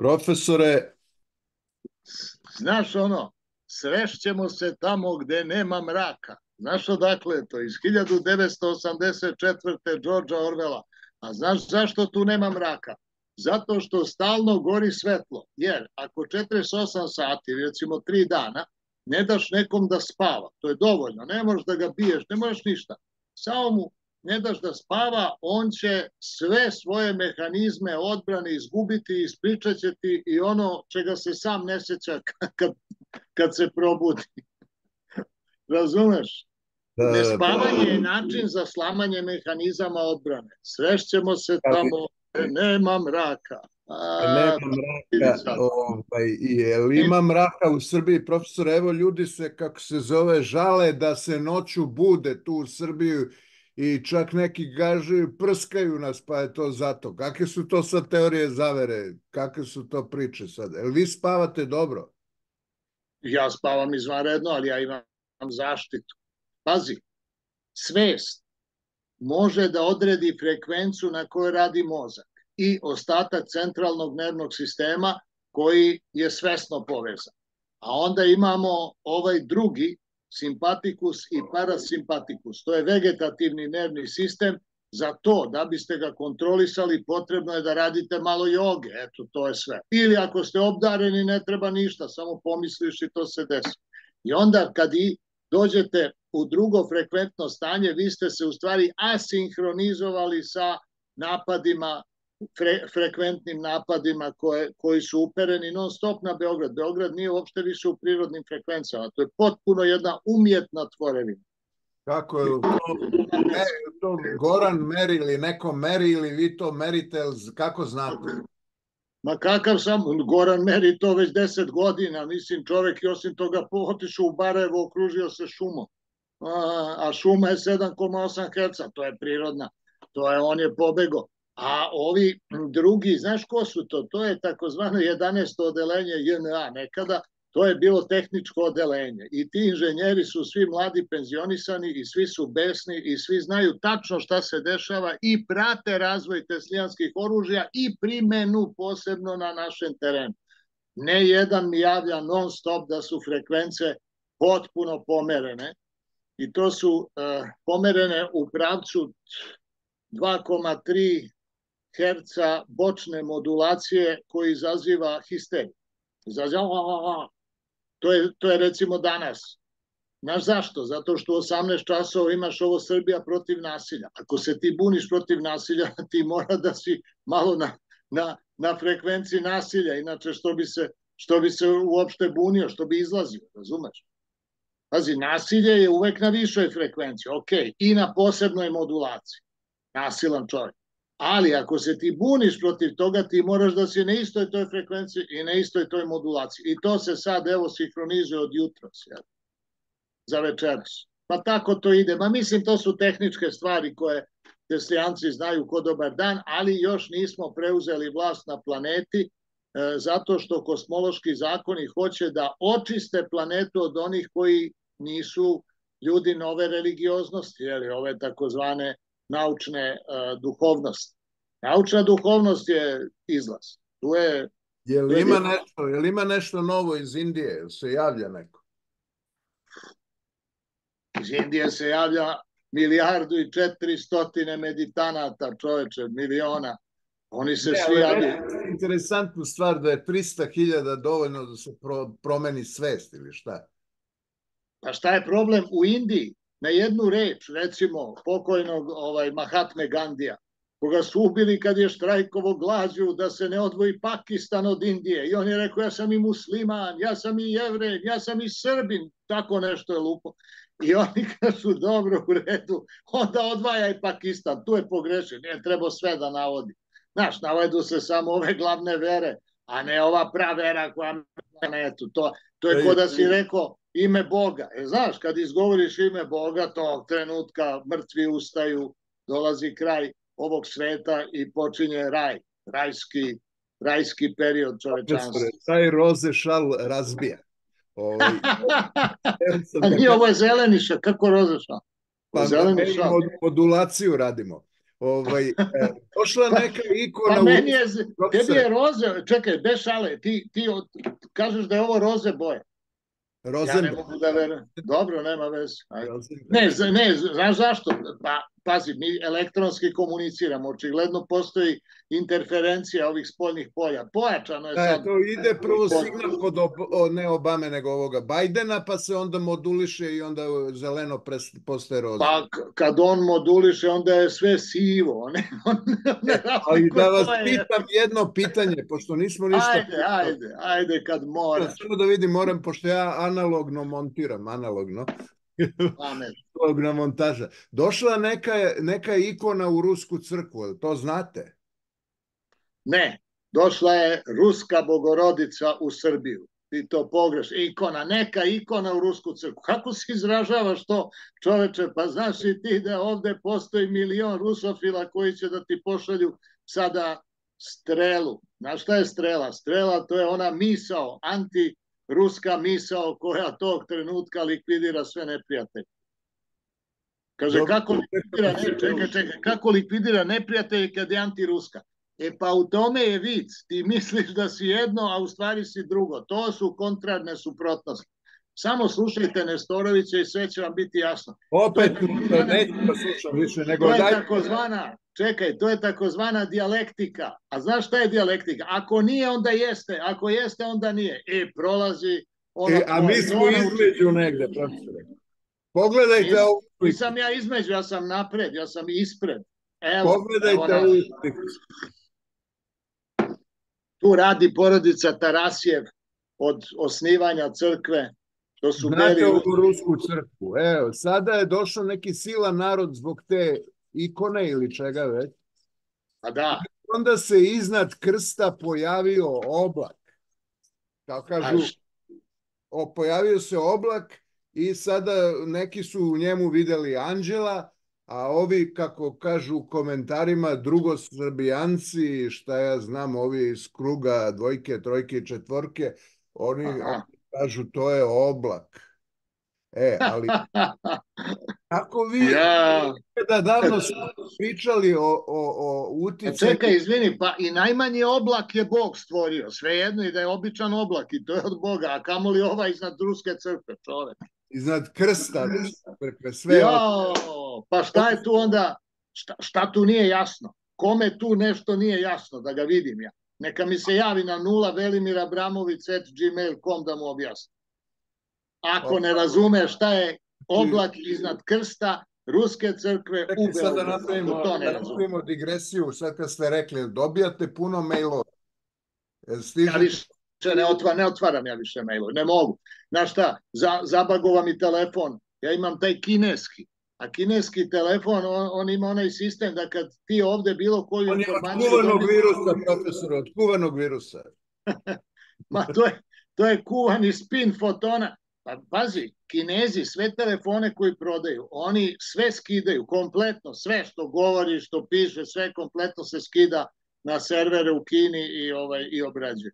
Profesore, Znaš ono, srešćemo se tamo gde nema mraka. Znaš odakle je to? Iz 1984. Georgea Orwella. A znaš zašto tu nema mraka? Zato što stalno gori svetlo. Jer ako 48 sati, recimo 3 dana, ne daš nekom da spava, to je dovoljno, ne možeš da ga biješ, ne možeš ništa. Samo mu ne daš da spava, on će sve svoje mehanizme odbrane izgubiti, ispričat će ti i ono čega se sam ne seća kad, kad se probudi. Razumeš? da, Nespavanje je način za slamanje mehanizama odbrane. Srešćemo se tamo, nema mraka. A, nema mraka, ovaj, jel ima mraka u Srbiji, profesor, evo ljudi se, kako se zove, žale da se noću bude tu u Srbiju i čak neki gažaju, prskaju nas, pa je to zato. Kakve su to sad teorije zavere? Kakve su to priče sad? Jel vi spavate dobro? ja spavam izvanredno, ali ja imam zaštitu. Pazi, svest može da odredi frekvencu na kojoj radi mozak i ostatak centralnog nervnog sistema koji je svesno povezan. A onda imamo ovaj drugi, simpatikus i parasimpatikus. To je vegetativni nervni sistem. Za to, da biste ga kontrolisali, potrebno je da radite malo joge. Eto, to je sve. Ili ako ste obdareni, ne treba ništa, samo pomisliš i to se desi. I onda kad i dođete u drugo frekventno stanje, vi ste se u stvari asinhronizovali sa napadima fre, frekventnim napadima koje, koji su upereni non stop na Beograd. Beograd nije uopšte više u prirodnim frekvencama. To je potpuno jedna umjetna tvorevina. Kako je to, me, to Goran meri ili neko meri ili vi to merite, kako znate? Ma kakav sam, Goran meri to već deset godina, mislim čovek i osim toga otišao u Barajevo, okružio se šumom. A, a šuma je 7,8 Hz, to je prirodna, to je, on je pobego. A ovi drugi, znaš ko su to? To je takozvano 11. odelenje JNA nekada, to je bilo tehničko odelenje. I ti inženjeri su svi mladi penzionisani i svi su besni i svi znaju tačno šta se dešava i prate razvoj teslijanskih oružja i primenu posebno na našem terenu. Ne jedan mi javlja non stop da su frekvence potpuno pomerene i to su uh, pomerene u pravcu 2,3 Hz bočne modulacije koji izaziva histeriju. Izaziva To je, to je recimo danas. Znaš zašto? Zato što u 18 časova imaš ovo Srbija protiv nasilja. Ako se ti buniš protiv nasilja, ti mora da si malo na, na, na frekvenciji nasilja. Inače, što bi, se, što bi se uopšte bunio, što bi izlazio, razumeš? Pazi, nasilje je uvek na višoj frekvenciji, ok, i na posebnoj modulaciji. Nasilan čovjek. Ali ako se ti buniš protiv toga, ti moraš da si na istoj toj frekvenciji i na istoj toj modulaciji. I to se sad evo sinhronizuje od jutra jel? za večeras. Pa tako to ide. Ma mislim, to su tehničke stvari koje teslijanci znaju ko dobar dan, ali još nismo preuzeli vlast na planeti, e, zato što kosmološki zakoni hoće da očiste planetu od onih koji nisu ljudi nove religioznosti, jeli, ove takozvane naučne uh, duhovnosti. Naučna duhovnost je izlaz. Tu je Je li ima nešto, je li ima nešto novo iz Indije? Jel se javlja neko? Iz Indije se javlja milijardu i četiri stotine meditanata, čoveče, miliona. Oni se Ne, svi javljaju. reći interesantnu stvar da je 300.000 dovoljno da se pro, promeni svest ili šta? Pa šta je problem u Indiji? Na jednu reč, recimo, pokojnog ovaj, Mahatme Gandija, koga su ubili kad je štrajkovo glađu da se ne odvoji Pakistan od Indije. I on je rekao, ja sam i musliman, ja sam i jevrej, ja sam i srbin. Tako nešto je lupo. I oni kažu, dobro, u redu, onda odvajaj Pakistan. Tu je pogrešen, nije trebao sve da navodi. Znaš, navodu se samo ove glavne vere, a ne ova pravera koja eto, to, to je ko da si rekao ime Boga. E, znaš, kad izgovoriš ime Boga, tog trenutka mrtvi ustaju, dolazi kraj ovog sveta i počinje raj, rajski, rajski period čovečanstva. Taj roze šal razbija. Ovaj, A da nije ovo je zeleni šal, kako rozešao? Pa zeleni mi šal. mod- modulaciju radimo. Ovaj, e, došla neka ikona... Pa meni je, tebi je roze, čekaj, bez šale, ti, ti od, kažeš da je ovo roze boje. Rozen... Ja ne mogu da verujem. Dobro, nema veze. Ne, ne, znaš zašto? Pa, pazi, mi elektronski komuniciramo, očigledno postoji interferencija ovih spoljnih polja. Pojačano je e, sad. to ide prvo signal kod ob, ne Obame nego ovoga Bajdena, pa se onda moduliše i onda zeleno pres, postaje roze. Pa kad on moduliše, onda je sve sivo. Ne, on, ne e, ali da vas pitam jedno pitanje, pošto nismo ništa... Ajde, pitali. ajde, ajde kad moraš. Samo da vidim, moram, pošto ja analogno montiram, analogno. Analogna montaža. Došla neka, neka ikona u Rusku crkvu, to znate? Ne, došla je Ruska bogorodica u Srbiju. Ti to pogreš. Ikona, neka ikona u Rusku crkvu. Kako se izražavaš to, čoveče? Pa znaš i ti da ovde postoji milion rusofila koji će da ti pošalju sada strelu. Znaš šta je strela? Strela to je ona misao, anti ruska misao koja tog trenutka likvidira sve neprijatelje. Kaže, Dobro. kako likvidira, ne, čekaj, čekaj, kako likvidira neprijatelje kad je antiruska? E pa u tome je vic. Ti misliš da si jedno, a u stvari si drugo. To su kontrarne suprotnosti. Samo slušajte Nestorovića i sve će vam biti jasno. Opet, to neću da slušam više, nego to je daj... takozvana, čekaj, to je takozvana dijalektika. A znaš šta je dijalektika? Ako nije, onda jeste. Ako jeste, onda nije. E, prolazi... Ono, e, a mi smo između negde, profesore. Pogledajte Nis, ovu Nisam ja između, ja sam napred, ja sam ispred. Evo, Pogledajte evo ovu Tu radi porodica Tarasjev od osnivanja crkve To su Znate ovu rusku crkvu. Evo, sada je došao neki silan narod zbog te ikone ili čega već. A da. Onda se iznad krsta pojavio oblak. Kao kažu, o, pojavio se oblak i sada neki su u njemu videli anđela, a ovi, kako kažu u komentarima, drugosrbijanci, šta ja znam, ovi iz kruga dvojke, trojke, četvorke, oni, kažu to je oblak. E, ali kako vi ja. da davno smo pričali o, o, o uticaju... Čekaj, izvini, pa i najmanji oblak je Bog stvorio, svejedno i da je običan oblak i to je od Boga, a kamoli ova iznad ruske crkve, čovek. Iznad krsta, crkve, sve... Jo, pa šta je tu onda, šta, šta tu nije jasno? Kome tu nešto nije jasno, da ga vidim ja? Neka mi se javi na nula velimirabramovic.gmail.com da mu objasni. Ako ne razume šta je oblak iznad krsta Ruske crkve Čekaj, u Beogradu. Sad da napravimo, to ne da napravimo digresiju, sad kad ste rekli, dobijate puno mailova. Stižu... Ja više ne, otvara, ne otvaram ja više mailova, ne mogu. Znaš šta, za, zabagova mi telefon, ja imam taj kineski, A kineski telefon, on, on ima onaj sistem da kad ti ovde bilo koju on informaciju... On kuvanog virusa, profesor, od kuvanog virusa. Ma to je, to je kuvani spin fotona. Pa pazi, kinezi sve telefone koji prodaju, oni sve skidaju, kompletno, sve što govori, što piše, sve kompletno se skida na servere u Kini i, ovaj, i obrađuje.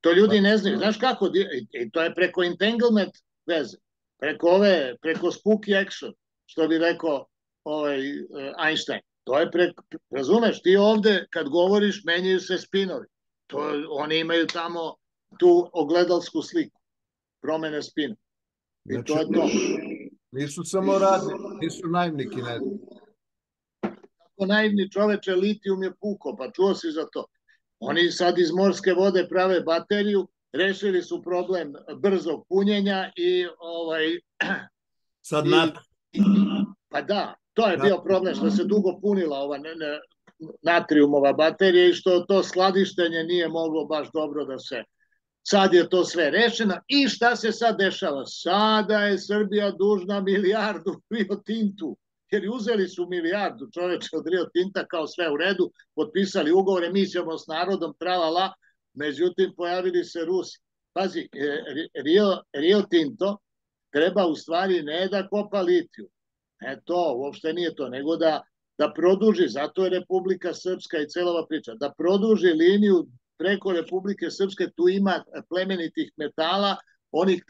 To ljudi ne znaju. Znaš kako? I to je preko entanglement veze. Preko ove, preko spooky action što bi rekao ovaj, e, Einstein. To je pre, razumeš, ti ovde kad govoriš menjaju se spinovi. To, oni imaju tamo tu ogledalsku sliku, promene spina. I znači, to je to. Nisu samo radni, nisu naivni kinezi. Kako naivni čoveče, litijum je puko, pa čuo si za to. Oni sad iz morske vode prave bateriju, rešili su problem brzog punjenja i ovaj sad i, Pa da, to je bio problem što se dugo punila ova ne, ne, natriumova baterija i što to skladištenje nije moglo baš dobro da se... Sad je to sve rešeno i šta se sad dešava? Sada je Srbija dužna milijardu Rio Tintu, jer uzeli su milijardu čoveče od Rio Tinta kao sve u redu, potpisali ugovore, mi ćemo s narodom, tralala, međutim pojavili se Rusi. Pazi, e, Rio, Rio Tinto treba u stvari ne da kopa litiju, ne to, uopšte nije to, nego da, da produži, zato je Republika Srpska i celova priča, da produži liniju preko Republike Srpske, tu ima plemenitih metala, onih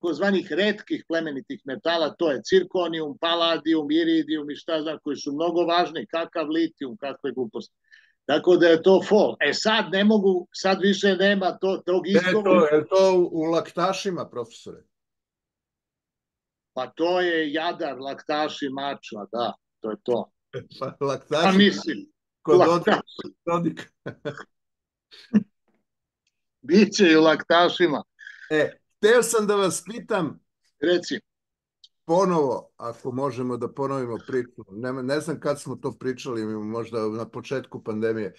takozvanih redkih plemenitih metala, to je cirkonijum, paladijum, iridijum i šta znam, koji su mnogo važni, kakav litijum, kakve gluposti. Tako da je to fol. E sad ne mogu, sad više nema to, tog izgovora. Je to, je to u laktašima, profesore? Pa to je jadar, laktaši, mačva, da, to je to. Pa laktaši. Pa mislim. Kod laktaši. Biće i u laktašima. E, teo sam da vas pitam. Reci. Ponovo, ako možemo da ponovimo priču, ne, ne znam kad smo to pričali, možda na početku pandemije,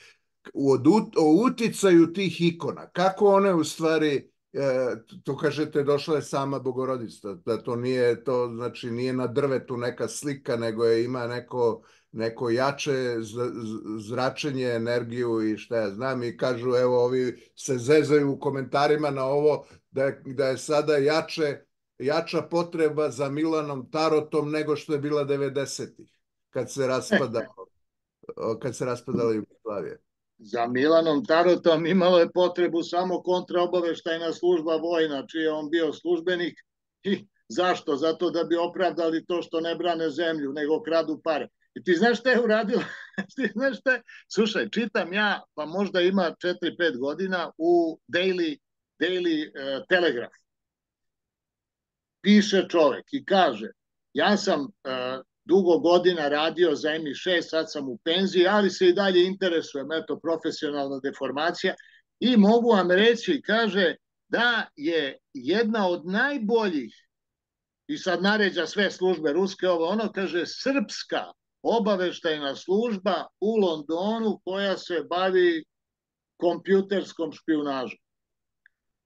u, o uticaju tih ikona, kako one u stvari e, to kažete došla je sama bogorodica da to nije to znači nije na drvetu neka slika nego je ima neko neko jače zračenje energiju i šta ja znam i kažu evo ovi se zezaju u komentarima na ovo da je, da je sada jače jača potreba za Milanom Tarotom nego što je bila 90-ih kad se raspada kad se raspadala Jugoslavija za Milanom Tarotom imalo je potrebu samo kontraobaveštajna služba vojna, čiji je on bio službenik. I zašto? Zato da bi opravdali to što ne brane zemlju, nego kradu pare. I ti znaš šta je uradila? ti znaš šta je? Slušaj, čitam ja, pa možda ima 4-5 godina, u Daily, Daily uh, Telegraph. Piše čovek i kaže, ja sam uh, dugo godina radio za MI6, sad sam u penziji, ali se i dalje interesujem, eto, profesionalna deformacija i mogu vam reći, kaže, da je jedna od najboljih, i sad naređa sve službe ruske, ovo ono, kaže, srpska obaveštajna služba u Londonu koja se bavi kompjuterskom špionažom.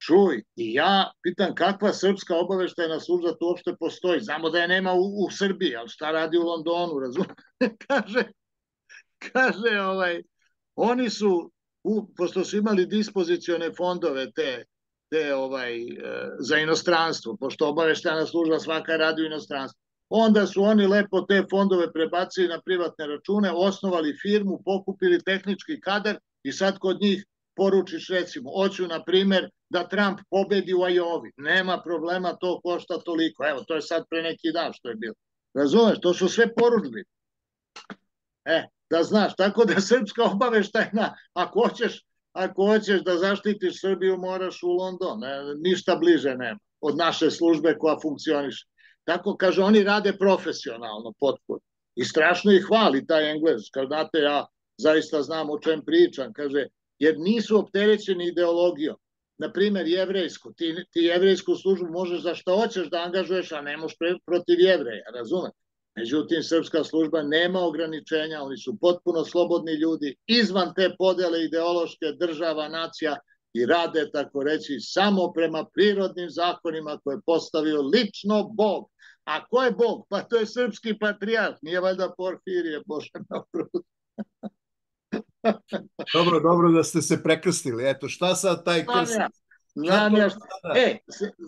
Čuj, i ja pitam kakva srpska obaveštajna služba tu uopšte postoji. Znamo da je nema u, u Srbiji, ali šta radi u Londonu, razumije? kaže, kaže, ovaj, oni su, u, pošto su imali dispozicione fondove te, te ovaj, e, za inostranstvo, pošto obaveštajna služba svaka radi u inostranstvu, onda su oni lepo te fondove prebacili na privatne račune, osnovali firmu, pokupili tehnički kadar i sad kod njih poručiš recimo, hoću na primer da Trump pobedi u Ajovi, nema problema, to košta toliko. Evo, to je sad pre neki dan što je bilo. Razumeš, to su sve poručbi. E, da znaš, tako da srpska obaveštajna, ako hoćeš, ako hoćeš da zaštitiš Srbiju, moraš u London, ne, ništa bliže nema od naše službe koja funkcioniše. Tako, kaže, oni rade profesionalno, potpuno. I strašno ih hvali taj Englez. Kaže, znate, ja zaista znam o čem pričam. Kaže, jer nisu opterećeni ideologijom. Na primer, jevrejsku. Ti, ti jevrejsku službu možeš za što hoćeš da angažuješ, a ne možeš protiv jevreja, razumete? Međutim, srpska služba nema ograničenja, oni su potpuno slobodni ljudi, izvan te podele ideološke država, nacija i rade, tako reći, samo prema prirodnim zakonima koje je postavio lično Bog. A ko je Bog? Pa to je srpski patrijarh, nije valjda Porfirije, Bože na dobro, dobro da ste se prekrstili. Eto, šta sad taj krst? Ja, ja, e,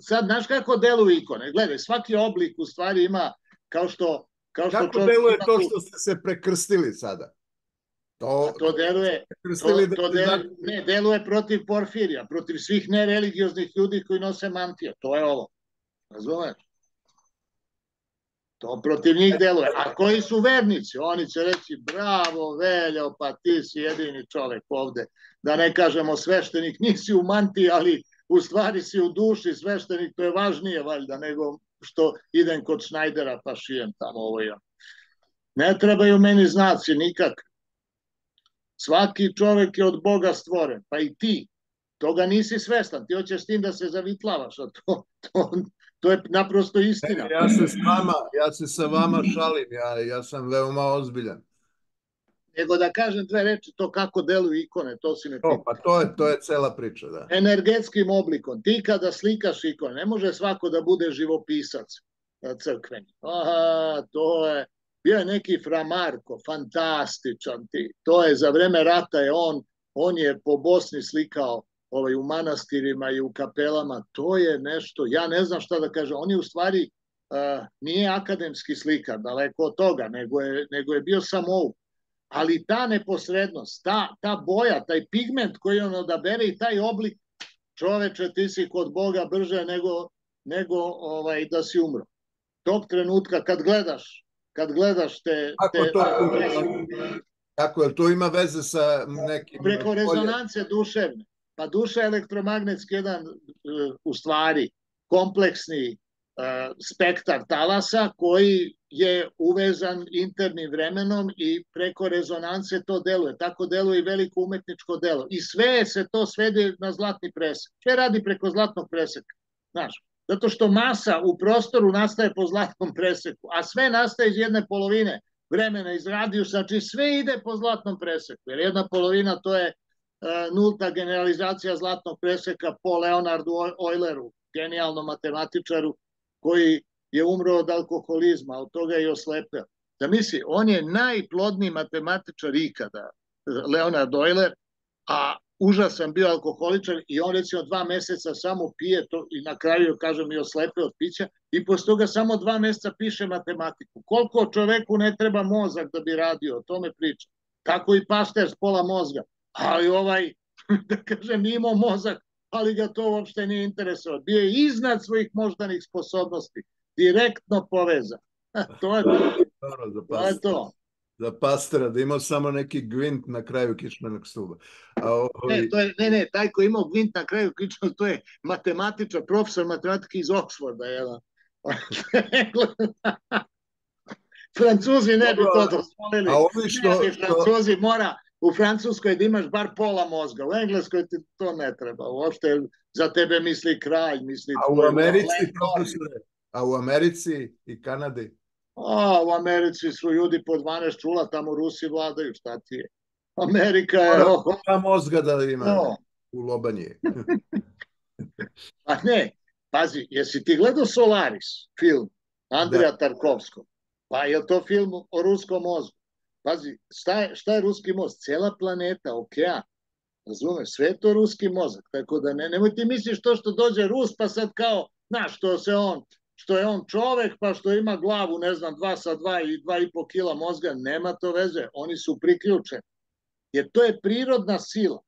sad, znaš kako deluju ikone? Gledaj, svaki oblik u stvari ima, kao što... Kao što kako deluje to što ste se prekrstili sada? To, to deluje, to, da to deluje, ne, deluje protiv Porfirija, protiv svih nereligioznih ljudi koji nose mantije. To je ovo. Razumeš? To protiv njih deluje. A koji su vernici? Oni će reći, bravo, Veljo, pa ti si jedini čovek ovde. Da ne kažemo sveštenik, nisi u manti, ali u stvari si u duši sveštenik, to je važnije valjda nego što idem kod Šnajdera pa šijem tamo ovo ja. Ne trebaju meni znaci nikak. Svaki čovek je od Boga stvoren, pa i ti. Toga nisi svestan, ti hoćeš tim da se zavitlavaš, a to, to To je naprosto istina. Ja se s vama, ja se sa vama šalim, ja, ja sam veoma ozbiljan. Nego da kažem dve reči, to kako deluju ikone, to si me pitao. Pa to je, to je cela priča, da. Energetskim oblikom. Ti kada slikaš ikone, ne može svako da bude živopisac crkveni. Aha, to je, bio je neki Framarko, fantastičan ti. To je, za vreme rata je on, on je po Bosni slikao ovaj, u manastirima i u kapelama, to je nešto, ja ne znam šta da kažem, on je u stvari uh, nije akademski slikar, daleko od toga, nego je, nego je bio samouk. Ali ta neposrednost, ta, ta boja, taj pigment koji on odabere i taj oblik, čoveče, ti si kod Boga brže nego, nego ovaj da si umro. Tog trenutka kad gledaš, kad gledaš te... Kako te, to, te kako je to ima veze sa nekim... preko rezonance duševne. Pa duša je elektromagnetski jedan u stvari kompleksni spektar talasa koji je uvezan internim vremenom i preko rezonance to deluje. Tako deluje i veliko umetničko delo. I sve se to svede na zlatni presek. Sve radi preko zlatnog preseka. Znaš, zato što masa u prostoru nastaje po zlatnom preseku, a sve nastaje iz jedne polovine vremena iz radijusa, znači sve ide po zlatnom preseku, jer jedna polovina to je nulta generalizacija zlatnog preseka po Leonardu Euleru, genijalnom matematičaru, koji je umro od alkoholizma, od toga je i oslepeo. Da misli, on je najplodniji matematičar ikada, Leonard Euler, a užasan bio alkoholičar i on recimo dva meseca samo pije to i na kraju, kažem, i oslepe od pića i posle toga samo dva meseca piše matematiku. Koliko čoveku ne treba mozak da bi radio, o tome priča. Tako i paster s pola mozga. Ali ovaj, da kažem, imao mozak, ali ga to uopšte nije interesovao. Bio je iznad svojih moždanih sposobnosti, direktno povezan. to je to. To je to za pastera, da imao samo neki gvint na kraju kičmenog stuba. A ovi... ne, to je, ne, ne, taj koji imao gvint na kraju kičmenog, to je matematičar, profesor matematike iz Oxforda, jedan. Francuzi ne bi to dozvolili. A ovi što... Francuzi mora u Francuskoj da imaš bar pola mozga, u Engleskoj ti to ne treba. Uopšte za tebe misli kralj, misli... A u Americi, profesore, a u Americi i Kanadi? A, u Americi su ljudi po 12 čula, tamo Rusi vladaju, šta ti je? Amerika je... Koja mozga da ima no. u lobanje? pa ne, pazi, jesi ti gledao Solaris, film Andrija da. Tarkovskog? Pa je to film o ruskom mozgu? Pazi, šta je, šta je ruski mozg? Cela planeta, okean. Razumeš, sve to ruski mozak. Tako da ne, nemoj ti misliš to što dođe Rus, pa sad kao, znaš, što se on što je on čovek, pa što ima glavu, ne znam, dva sa dva i dva i po kila mozga, nema to veze, oni su priključeni. Jer to je prirodna sila.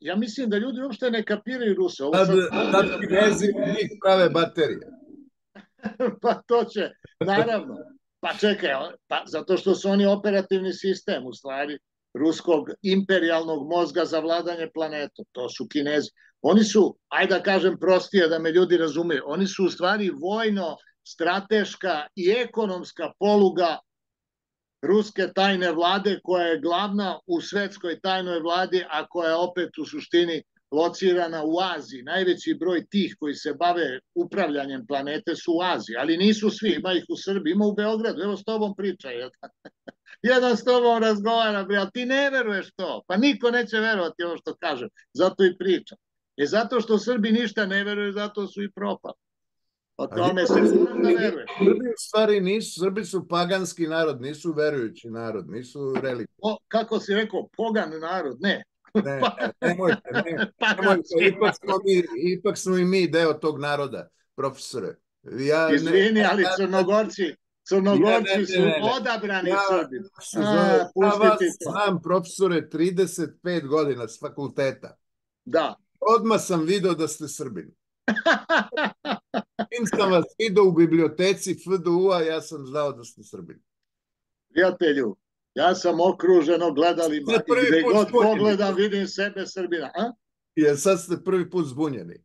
Ja mislim da ljudi uopšte ne kapiraju Ruse. Ovo sad, sad kinezi njih prave baterije. pa to će, naravno. Pa čekaj, pa, zato što su oni operativni sistem, u stvari, ruskog imperialnog mozga za vladanje planetom. To su kinezi. Oni su, ajde da kažem prostije da me ljudi razumeju, oni su u stvari vojno, strateška i ekonomska poluga ruske tajne vlade koja je glavna u svetskoj tajnoj vladi, a koja je opet u suštini locirana u Aziji. Najveći broj tih koji se bave upravljanjem planete su u Aziji, ali nisu svi, ima ih u Srbiji, ima u Beogradu, evo s tobom priča. Jedan s tobom razgovara, ali ti ne veruješ to, pa niko neće verovati ovo što kažem, zato i pričam. E zato što Srbi ništa ne veruju, zato su i propali. O tome se da veruje. Srbi u stvari nisu, Srbi su paganski narod, nisu verujući narod, nisu religijni. Kako si rekao, pogan narod, ne. Ne, nemojte, ne, nemojte, ipak smo, mi, ipak smo i mi deo tog naroda, profesore. Ja, Izvini, ne, ali crnogorci, Crnogorci ne, ne, ne, su odabrani ja, Srbi. Ja vas znam, profesore, 35 godina s fakulteta. Da odmah sam video da ste Srbin. Čim sam vas vidio u biblioteci FDU-a, ja sam znao da ste Srbin. Prijatelju, ja sam okruženo gledalima i gde god zbunjeni. pogledam vidim sebe Srbina. A? Jer sad ste prvi put zbunjeni.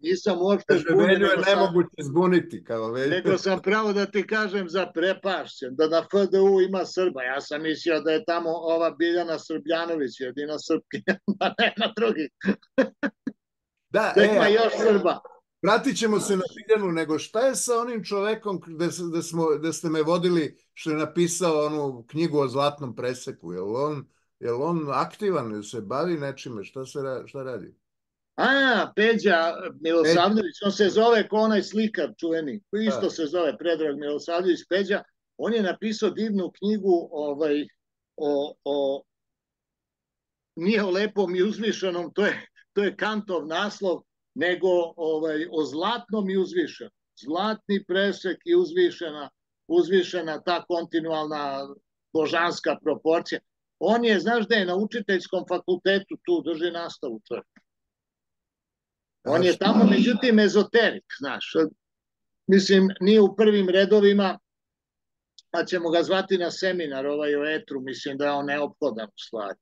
Nisam uopšte zbunjen. Velju je nemoguće zbuniti. Kao. Nego sam pravo da ti kažem za prepašćen, da na FDU ima Srba. Ja sam mislio da je tamo ova Biljana Srbljanović, jedina Srpkinja, da nema drugih. Da, e, još Srba. Pratit ćemo se na Biljanu, nego šta je sa onim čovekom gde, gde, smo, gde ste me vodili, što je napisao onu knjigu o zlatnom preseku? Je li on, je li on aktivan, je se bavi nečime? Šta, se, šta radi? A, Peđa Milosavljević, on se zove ko onaj slikar čuveni, koji isto se zove Predrag Milosavljević Peđa, on je napisao divnu knjigu ovaj, o, o nije o lepom i uzvišenom, to je, to je Kantov naslov, nego ovaj, o zlatnom i uzvišenom. Zlatni presek i uzvišena, uzvišena ta kontinualna božanska proporcija. On je, znaš da je na učiteljskom fakultetu tu drži nastavu čovjek. On je tamo, međutim, ezoterik, znaš. Mislim, nije u prvim redovima, pa ćemo ga zvati na seminar ovaj o etru, mislim da je on neophodan u stvari.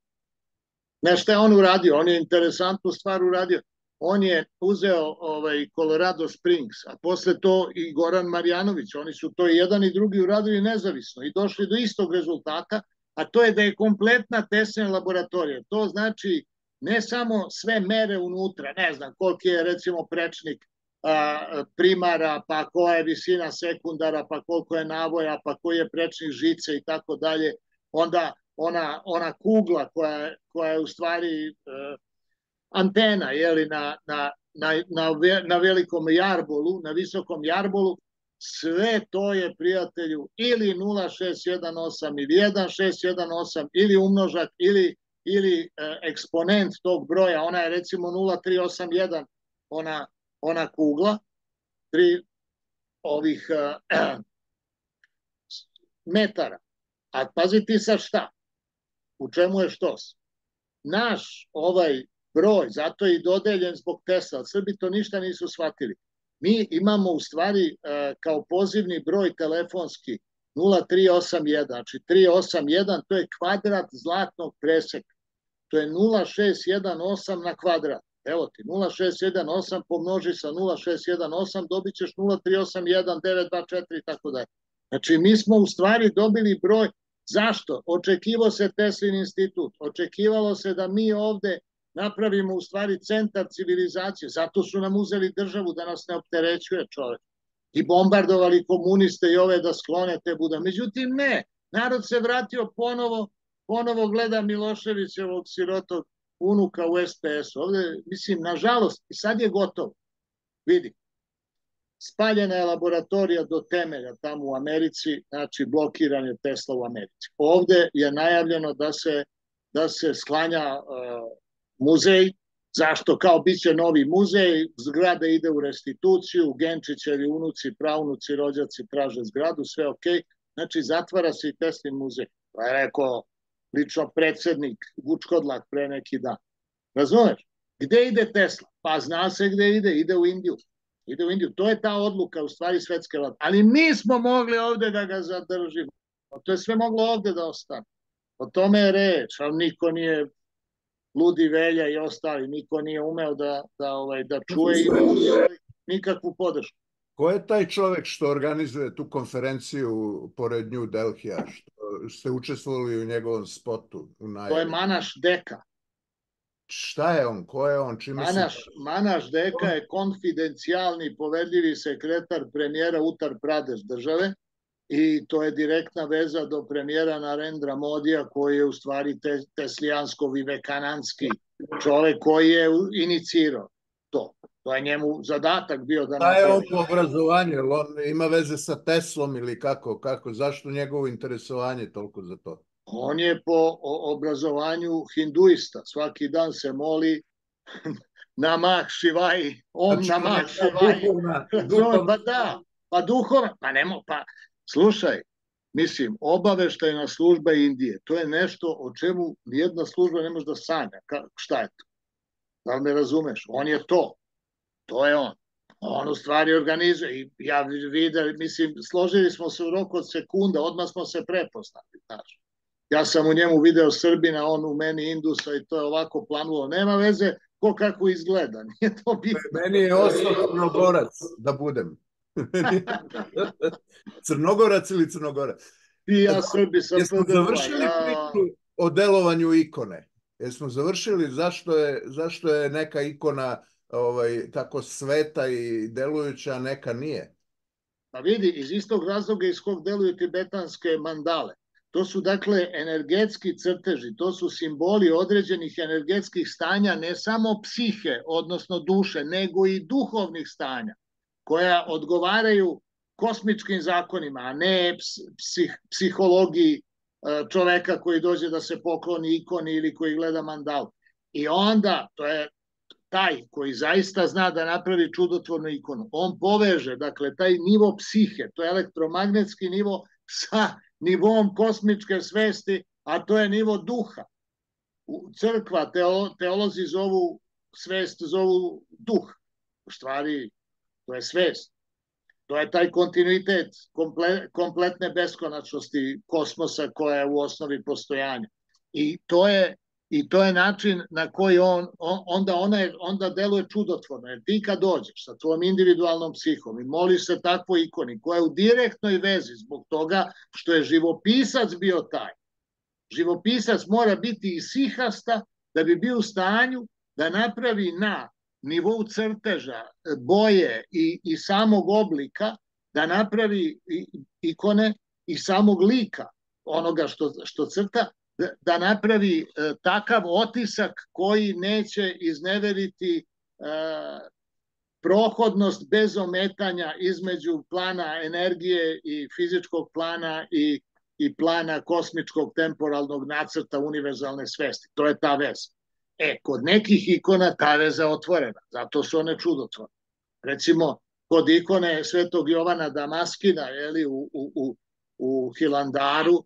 Ne šta je on uradio, on je interesantnu stvar uradio. On je uzeo ovaj Colorado Springs, a posle to i Goran Marjanović, oni su to i jedan i drugi uradili nezavisno i došli do istog rezultata, a to je da je kompletna Tesla laboratorija. To znači ne samo sve mere unutra, ne znam koliki je recimo prečnik a, primara, pa koja je visina sekundara, pa koliko je navoja, pa koji je prečnik žice i tako dalje, onda ona, ona kugla koja, koja je u stvari uh, antena jeli, na, na, na, na, na velikom jarbolu, na visokom jarbolu, sve to je prijatelju ili 0618 ili 1618 ili umnožak ili ili e, eksponent tog broja, ona je recimo 0381, ona, ona kugla, tri ovih e, metara. A pazi ti sad šta? U čemu je štos? Naš ovaj broj, zato je i dodeljen zbog Tesla, Srbi to ništa nisu shvatili. Mi imamo u stvari e, kao pozivni broj telefonski 0381, znači 381 to je kvadrat zlatnog preseka to je 0,618 na kvadrat. Evo ti, 0,618 pomnoži sa 0,618, dobit ćeš 0,381,924 i tako dalje. Znači, mi smo u stvari dobili broj. Zašto? Očekivo se Teslin institut, očekivalo se da mi ovde napravimo u stvari centar civilizacije. Zato su nam uzeli državu da nas ne opterećuje čovek. I bombardovali komuniste i ove da sklone te buda. Međutim, ne. Narod se vratio ponovo ponovo gleda Miloševićevog sirotog unuka u SPS. Ovde, mislim, nažalost, i sad je gotovo. Vidi, spaljena je laboratorija do temelja tamo u Americi, znači blokiran je Tesla u Americi. Ovde je najavljeno da se, da se sklanja uh, muzej, zašto? Kao bit će novi muzej, zgrada ide u restituciju, Genčićevi unuci, pravnuci, rođaci traže zgradu, sve ok, znači zatvara se i Teslin muzej. Pa je rekao, lično predsednik Vučkodlak pre neki dan. Razumeš? Gde ide Tesla? Pa zna se gde ide, ide u Indiju. Ide u Indiju. To je ta odluka u stvari svetske vlade. Ali mi smo mogli ovde da ga zadržimo. To je sve moglo ovde da ostane. O tome je reč, ali niko nije ludi velja i ostali, niko nije umeo da, da, ovaj, da čuje i nikakvu podršku. Ko je taj čovek što organizuje tu konferenciju pored New Delhija, što ste učestvovali u njegovom spotu? U najavi? To je Manaš Deka. Šta je on? Ko je on? Čime Manaš, se... Manaš Deka je konfidencijalni poverljivi sekretar premijera Utar Pradeš države i to je direktna veza do premijera Narendra Modija koji je u stvari te, teslijansko-vivekananski čovek koji je inicirao to. To je njemu zadatak bio da... Da je obrazovanju, on ima veze sa Teslom ili kako, kako, zašto njegovo interesovanje toliko za to? On je po obrazovanju hinduista, svaki dan se moli namah šivaj, om znači, namah šivaj. Duhovna, duhovna. Pa da, pa duhovna, pa nemo, pa slušaj, mislim, obaveštajna služba Indije, to je nešto o čemu nijedna služba ne može da sanja. Ka, šta je to? Da li me razumeš? On je to. To je on. On u stvari organizuje i ja vidim, mislim, složili smo se u roku od sekunda, odmah smo se prepoznali, znaš. Ja sam u njemu video Srbina, on u meni Indusa i to je ovako planulo. Nema veze ko kako izgleda, nije to bitno. Meni je osnov crnogorac, da budem. crnogorac ili crnogorac? I ja Srbi sam Jesmo završili ja... priču o delovanju ikone? Jesmo završili zašto je, zašto je neka ikona ovaj, tako sveta i delujuća, neka nije. Pa vidi, iz istog razloga iz kog deluju tibetanske mandale. To su dakle energetski crteži, to su simboli određenih energetskih stanja, ne samo psihe, odnosno duše, nego i duhovnih stanja, koja odgovaraju kosmičkim zakonima, a ne psih, psihologiji e, čoveka koji dođe da se pokloni ikoni ili koji gleda mandal. I onda, to je taj koji zaista zna da napravi čudotvornu ikonu, on poveže, dakle, taj nivo psihe, to je elektromagnetski nivo sa nivom kosmičke svesti, a to je nivo duha. U crkva, teolo, teolozi zovu svest, zovu duh. U stvari, to je svest. To je taj kontinuitet komple, kompletne beskonačnosti kosmosa koja je u osnovi postojanja. I to je i to je način na koji on, on onda ona je, onda deluje čudotvorno. Jer ti kad dođeš sa tvojom individualnom psihom i moliš se takvoj ikoni koja je u direktnoj vezi zbog toga što je živopisac bio taj. Živopisac mora biti i sihasta da bi bio u stanju da napravi na nivou crteža, boje i, i samog oblika, da napravi ikone i samog lika onoga što, što crta, da napravi e, takav otisak koji neće izneveriti e, prohodnost bez ometanja između plana energije i fizičkog plana i, i plana kosmičkog temporalnog nacrta univerzalne svesti. To je ta veza. E, kod nekih ikona ta veza je otvorena, zato su one čudotvorne. Recimo, kod ikone Svetog Jovana Damaskina jeli, u, u, u, u Hilandaru,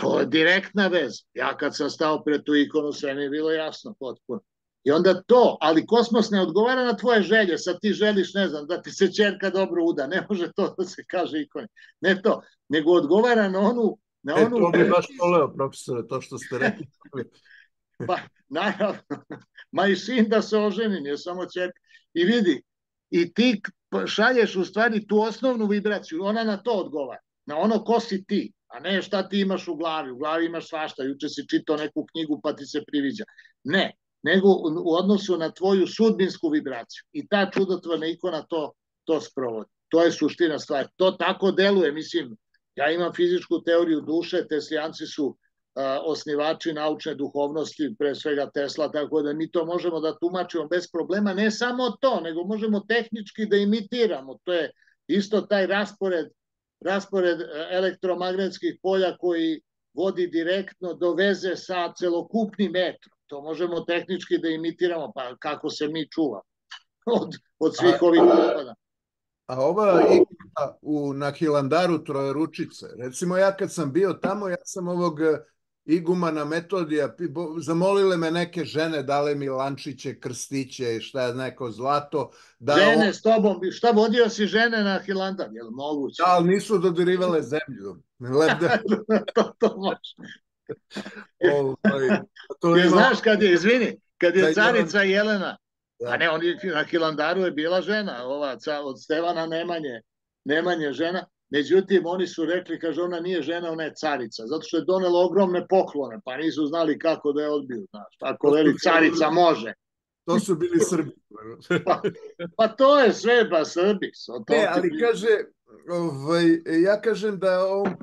To je direktna veza. Ja kad sam stao pred tu ikonu, sve mi je bilo jasno potpuno. I onda to, ali kosmos ne odgovara na tvoje želje, sad ti želiš, ne znam, da ti se čerka dobro uda, ne može to da se kaže ikoni. Ne to, nego odgovara na onu... Na e, onu to bi baš voleo, profesore, to što ste rekli. Pa, naravno, ma i sin da se oženi, nije samo čerka. I vidi, i ti šalješ u stvari tu osnovnu vibraciju, ona na to odgovara, na ono ko si ti a ne šta ti imaš u glavi. U glavi imaš svašta, juče si čitao neku knjigu pa ti se priviđa. Ne, nego u odnosu na tvoju sudbinsku vibraciju. I ta čudotvorna ikona to, to sprovodi. To je suština stvari. To tako deluje, mislim, ja imam fizičku teoriju duše, teslijanci su a, osnivači naučne duhovnosti, pre svega Tesla, tako da mi to možemo da tumačimo bez problema, ne samo to, nego možemo tehnički da imitiramo. To je isto taj raspored raspored e, elektromagnetskih polja koji vodi direktno do veze sa celokupnim metrom. To možemo tehnički da imitiramo, pa kako se mi čuvamo od, od svih ovih napada. A ova igra u, na Hilandaru Trojeručice, recimo ja kad sam bio tamo, ja sam ovog igumana Metodija, zamolile me neke žene, dale mi lančiće, krstiće, šta je neko zlato. Da žene on... s tobom, šta vodio si žene na Hilandar, je li moguće? Da, ali nisu dodirivale zemlju. Lebde. to, to može. ovaj, to je, znaš kad je, izvini, kad je da, carica Jelena, da. a ne, on je, na Hilandaru je bila žena, ova od Stevana Nemanje, Nemanje žena, Međutim, oni su rekli, kaže, ona nije žena, ona je carica, zato što je donela ogromne poklone, pa nisu znali kako da je odbiju, znaš. Ako veli carica može. To su bili Srbi. pa, pa to je sve, ba Srbi. Ne, ali bi... kaže, ovaj, ja kažem da on,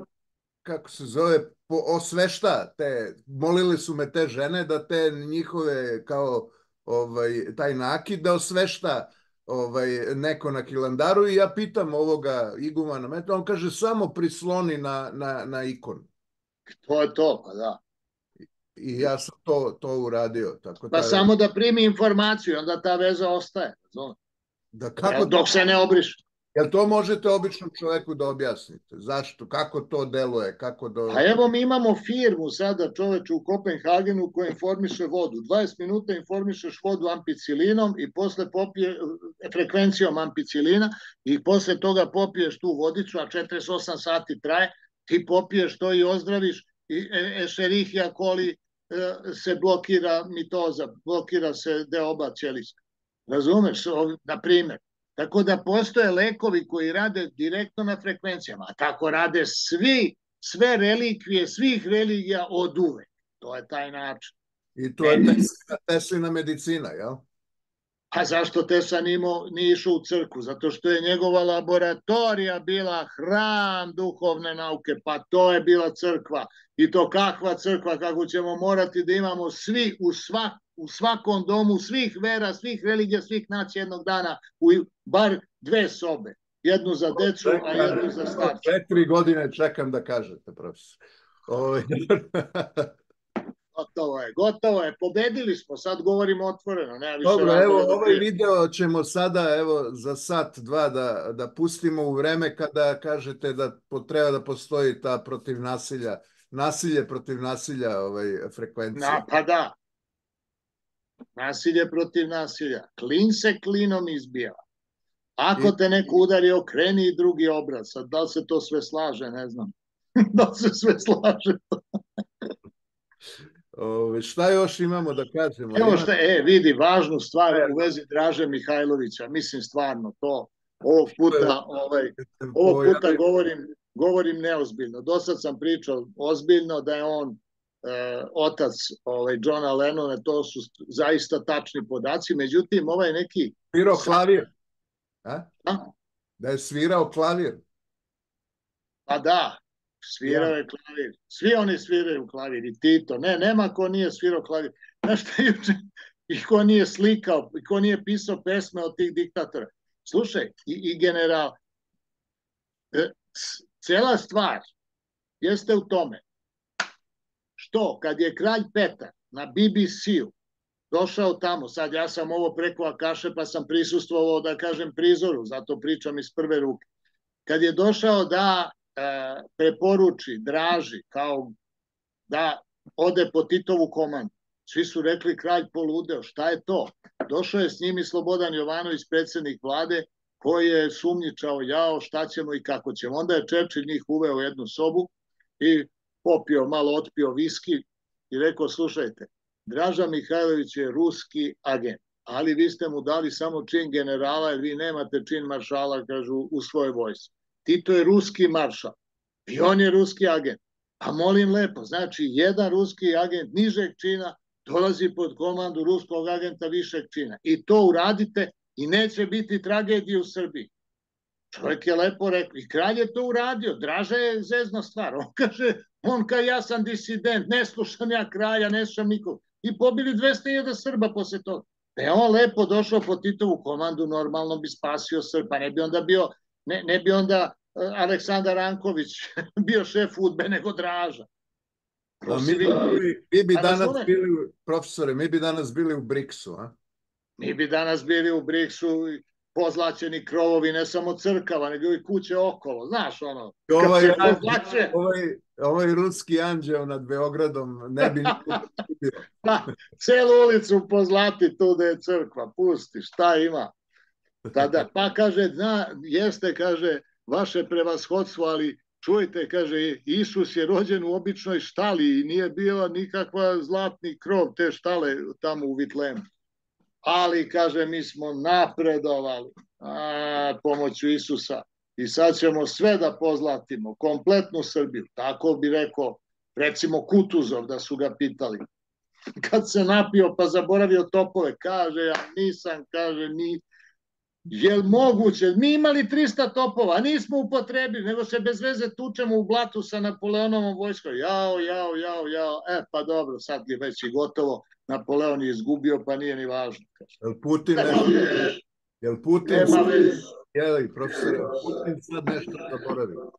kako se zove, po, osvešta te, molili su me te žene da te njihove, kao, ovaj, taj nakid da osvešta ovaj, neko na kilandaru i ja pitam ovoga igumana meta, on kaže samo prisloni na, na, na ikon. To je to, pa da. I ja sam to, to uradio. Tako pa ta... samo da primi informaciju, onda ta veza ostaje. Da kako dok se ne obriše. Jel to možete običnom čoveku da objasnite? Zašto? Kako to deluje? Kako do... A evo mi imamo firmu sada čoveče u Kopenhagenu koja informiše vodu. 20 minuta informišeš vodu ampicilinom i posle popije frekvencijom ampicilina i posle toga popiješ tu vodicu, a 48 sati traje, ti popiješ to i ozdraviš i Escherichia coli e, se blokira mitoza, blokira se deoba ćelijska. Razumeš? Na primjer, Tako da postoje lekovi koji rade direktno na frekvencijama, a tako rade svi, sve relikvije, svih religija od uvek. To je taj način. I to je Teslina, Teslina medicina, jel? A zašto Tesla nije, išao u crku? Zato što je njegova laboratorija bila hram duhovne nauke, pa to je bila crkva. I to kakva crkva, kako ćemo morati da imamo svi u svak u svakom domu svih vera, svih religija, svih nacija jednog dana u bar dve sobe. Jednu za decu, a jednu za starce. Četiri godine čekam da kažete, profesor. Ovaj. gotovo je, gotovo je, pobedili smo, sad govorimo otvoreno. Nema više Dobro, evo, da ovaj video ćemo sada, evo, za sat, dva da, da pustimo u vreme kada kažete da treba da postoji ta protiv nasilja, nasilje protiv nasilja ovaj, frekvencija. Na, pa da, Nasilje protiv nasilja. Klin se klinom izbijava. Ako te neko udari, okreni i drugi obraz. Sad, da li se to sve slaže, ne znam. da li se sve slaže. Ove, šta još imamo da kažemo? Evo šta, e, vidi, važnu stvar u vezi Draže Mihajlovića, mislim stvarno to, ovog puta, ovaj, ovog puta govorim, govorim neozbiljno. Do sad sam pričao ozbiljno da je on e, otac ovaj, Johna Lennona, to su zaista tačni podaci, međutim ovaj neki... Svirao klavir. A? A? Da je svirao klavir. Pa da, Svirao je klavir. Svi oni sviraju klavir i Tito. Ne, nema ko nije svirao klavir. Znaš šta juče? I ko nije slikao, i ko nije pisao pesme od tih diktatora. Slušaj, i, i general, e, cela stvar jeste u tome što kad je kralj Petar na BBC-u došao tamo, sad ja sam ovo preko Akaše pa sam prisustvovao da kažem prizoru, zato pričam iz prve ruke. Kad je došao da preporuči, draži, kao da ode po Titovu komandu. Svi su rekli kralj poludeo, šta je to? Došao je s njim i Slobodan Jovanović, predsednik vlade, koji je sumnjičao, jao, šta ćemo i kako ćemo. Onda je Čerčil njih uveo u jednu sobu i popio, malo otpio viski i rekao, slušajte, Draža Mihajlović je ruski agent, ali vi ste mu dali samo čin generala, jer vi nemate čin maršala, kažu, u svojoj vojsi. Tito je ruski maršal i on je ruski agent. A molim lepo, znači jedan ruski agent nižeg čina dolazi pod komandu ruskog agenta višeg čina. I to uradite i neće biti tragedije u Srbiji. Čovjek je lepo rekao, i kralj je to uradio, draže je zezna stvar. On kaže, on kao ja sam disident, ne slušam ja kralja, ne slušam nikog. I pobili 200.000 Srba posle toga. Da je on lepo došao po Titovu komandu, normalno bi spasio Srba, ne bi onda bio, ne, ne bi onda Aleksandar Ranković bio šef udbe nego Draža. A mi, bi, mi bi danas bili, profesore, mi bi danas bili u Briksu, a? Mi bi danas bili u Briksu pozlaćeni krovovi ne samo crkava, nego i kuće okolo, znaš ono. Ovaj, pozlače... ovaj, ovaj ruski anđeo nad Beogradom ne bi pa, celu ulicu pozlati tu da je crkva, pusti, šta ima. Tada, pa kaže, zna, jeste, kaže, vaše prevashodstvo, ali čujte, kaže, Isus je rođen u običnoj štali i nije bila nikakva zlatni krov te štale tamo u Vitlemu. Ali, kaže, mi smo napredovali a, pomoću Isusa i sad ćemo sve da pozlatimo, kompletnu Srbiju. Tako bi rekao, recimo Kutuzov, da su ga pitali. Kad se napio pa zaboravio topove, kaže, ja nisam, kaže, ni, Je li moguće? Mi imali 300 topova, nismo upotrebili, nego se bez veze tučemo u blatu sa Napoleonovom vojskom. Jao, jao, jao, jao. E, pa dobro, sad je već i gotovo. Napoleon je izgubio, pa nije ni važno. Jel Putin nešto... Jel Putin... Nema veze. Jeli, profesor, Putin sad nešto zaboravio?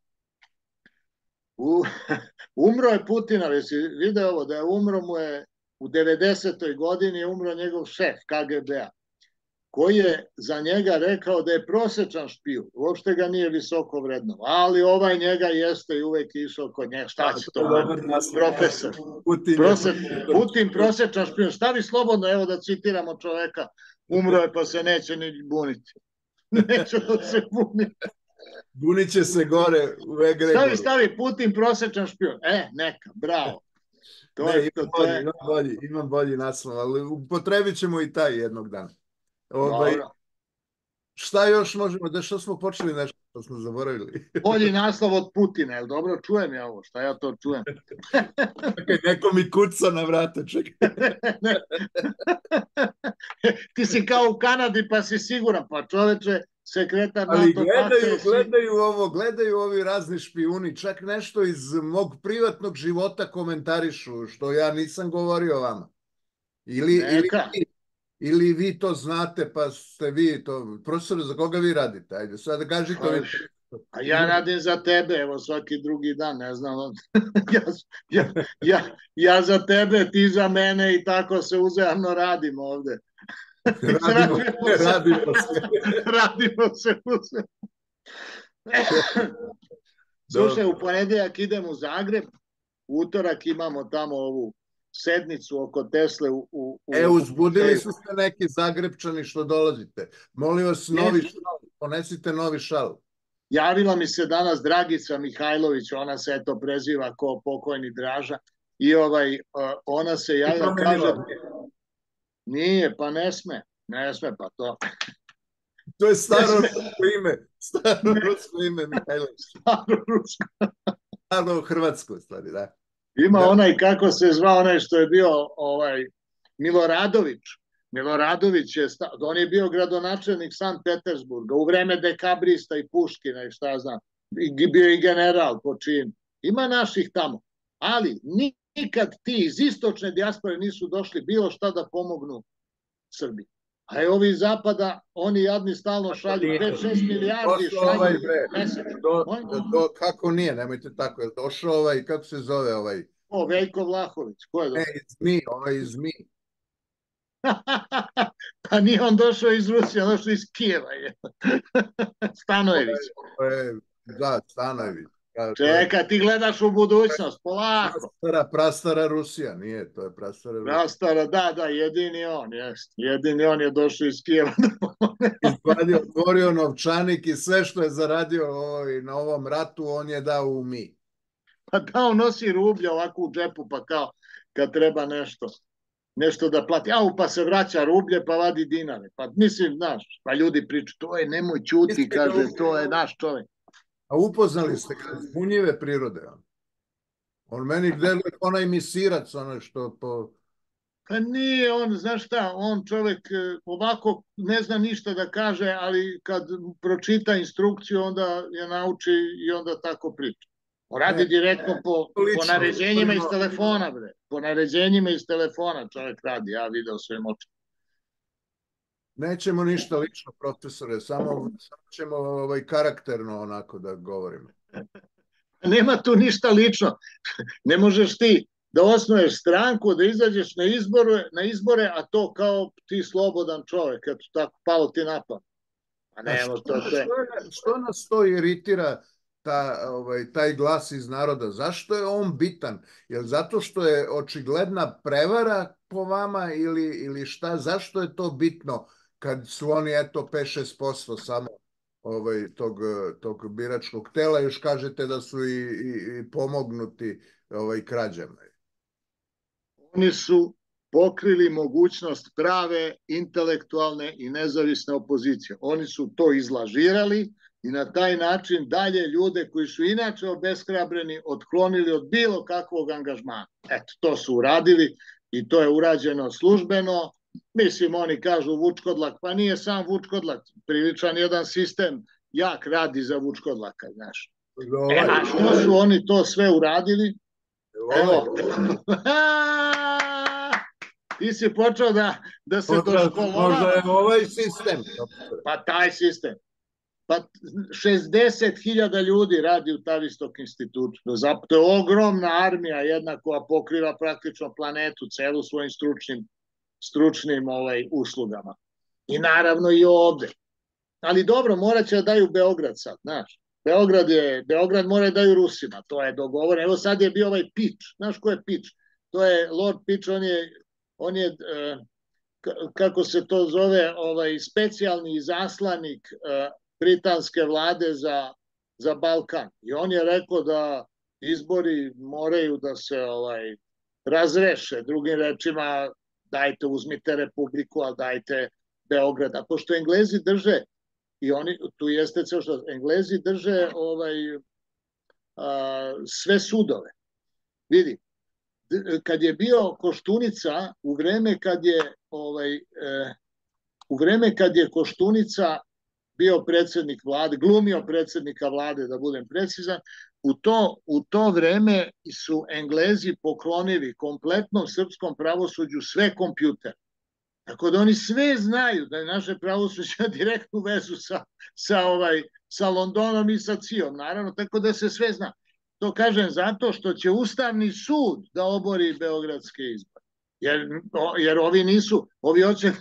U, umro je Putina, već video ovo, da je umro mu je u 90. godini umro njegov šef KGB-a koji je za njega rekao da je prosečan špijun, uopšte ga nije visoko vredno, ali ovaj njega jeste i uvek išao kod njega, šta će to, profesor, Putin, Prose, Putin prosečan špijun, stavi slobodno, evo da citiramo čoveka, umro je pa se neće ni buniti, neće da se buniti. Bunit će se gore u Egregoru. Stavi, stavi, Putin prosečan špijun, e, neka, bravo. To ne, je, imam, to, bolji, imam bolji naslov, ali upotrebit ćemo i taj jednog dana. Ovaj, šta još možemo, da što smo počeli nešto, što smo zaboravili. Bolji naslov od Putina, jel dobro? Čujem ja ovo, šta ja to čujem? čekaj, neko mi kuca na vrata, čekaj. Ti si kao u Kanadi, pa si siguran, pa čoveče, sekretar Ali NATO gledaju, gledaju ovo, gledaju ovi razni špijuni, čak nešto iz mog privatnog života komentarišu, što ja nisam govorio vama. Ili, Neka. ili ili vi to znate pa ste vi to, profesor, za koga vi radite? Ajde, sad kažite. Pa, a ja radim za tebe, evo svaki drugi dan, ne znam. ja, ja, ja, ja za tebe, ti za mene i tako se uzajamno radimo ovde. radimo, radimo se. radimo se. se. Slušaj, u ponedjeljak idem u Zagreb, utorak imamo tamo ovu sednicu oko Tesle u... u e, uzbudili su se neki zagrebčani što dolazite. Molim vas, novi, ponesite novi šal. Javila mi se danas Dragica Mihajlović, ona se eto preziva ko pokojni Draža, i ovaj, ona se javila, kaže, nije, pa ne sme, ne sme, pa to. To je staro rusko ime, staro rusko ime Mihajlović. Staro rusko. Staro hrvatsko, stvari, da. Ima da. onaj, kako se zvao, onaj što je bio ovaj, Miloradović. Miloradović je, on je bio gradonačelnik San Petersburga u vreme dekabrista i Puškina i šta znam. I bio i general po čin. Ima naših tamo. Ali nikad ti iz istočne dijaspore nisu došli bilo šta da pomognu Srbiji. A je ovi zapada, oni jadni stalno šalju 5-6 milijardi šalju ovaj, mesečno. Do, do, kako nije, nemojte tako, je došao ovaj, kako se zove ovaj? O, Veljko Vlahović, ko je došao? Ne, iz Mi, ovaj iz Mi. pa nije on došao iz Rusije, on došao iz Kijeva. Je. Stanojević. Da, Stanojević. Čeka, ti gledaš u budućnost, polako. Prastara, prastara Rusija, nije, to je prastara Rusija. Prastara, da, da, jedini on, jest. Jedini on je došao iz Kijeva. Izvadio, otvorio novčanik i sve što je zaradio ovaj, na ovom ratu, on je dao u mi. Pa da, on nosi rublje ovako u džepu, pa kao kad treba nešto nešto da plati, au pa se vraća rublje pa vadi dinare. Pa mislim, znaš, pa ljudi pričaju, to je nemoj ćuti, kaže, to je naš čovjek. A upoznali ste ga zbunjive prirode. On, meni deluje onaj misirac, ono što po... Pa nije on, znaš šta, on čovjek e, ovako ne zna ništa da kaže, ali kad pročita instrukciju, onda je nauči i onda tako priča. On radi ne, direktno po, lično, po naređenjima iz telefona, bre. Po naređenjima iz telefona čovjek radi, ja video svojim očima. Nećemo ništa lično, profesore, samo, samo ćemo ovaj, karakterno onako da govorimo. Nema tu ništa lično. Ne možeš ti da osnuješ stranku, da izađeš na izbore, na izbore, a to kao ti slobodan čovjek, eto tako, palo ti napad. A ne, što, to, što, što nas to iritira ta, ovaj, taj glas iz naroda. Zašto je on bitan? Je zato što je očigledna prevara po vama ili, ili šta? Zašto je to bitno? Kad su oni eto 5-6% samo ovaj, tog, tog biračkog tela, još kažete da su i, i, i pomognuti ovaj, krađama. Oni su pokrili mogućnost prave, intelektualne i nezavisne opozicije. Oni su to izlažirali i na taj način dalje ljude koji su inače obeshrabreni otklonili od bilo kakvog angažmana. Eto, to su uradili i to je urađeno službeno, Mislim, oni kažu Vučkodlak, pa nije sam Vučkodlak, priličan jedan sistem jak radi za Vučkodlaka, znaš. E, a što su oni to sve uradili? Evo. Ti si počeo da, da se doškolovava. Možda je ovaj sistem. Pa taj sistem. Pa 60.000 ljudi radi u Tavistok institutu. To je ogromna armija jedna koja pokriva praktično planetu celu svojim stručnim stručnim ovaj, uslugama. I naravno i ovde. Ali dobro, morat će da daju Beograd sad, znaš. Beograd, je, Beograd mora da daju Rusima, to je dogovoreno. Evo sad je bio ovaj Pič, znaš ko je Pič? To je Lord Pič, on je, on je uh, kako se to zove, ovaj specijalni zaslanik uh, britanske vlade za, za Balkan. I on je rekao da izbori moraju da se ovaj razreše. Drugim rečima, dajte uzmite Republiku, ali dajte Beograd. A pošto Englezi drže, i oni, tu jeste ceo što, Englezi drže ovaj, a, sve sudove. Vidi, kad je bio Koštunica, u vreme kad je ovaj, e, u vreme kad je Koštunica bio predsednik vlade, glumio predsednika vlade, da budem precizan, u to, u to vreme su Englezi poklonili kompletnom srpskom pravosuđu sve kompjutere. Tako da oni sve znaju da je naše pravosuđe direktnu vezu sa, sa, ovaj, sa Londonom i sa Cijom, naravno, tako da se sve zna. To kažem zato što će Ustavni sud da obori beogradske izbore. Jer, jer ovi nisu, ovi hoće,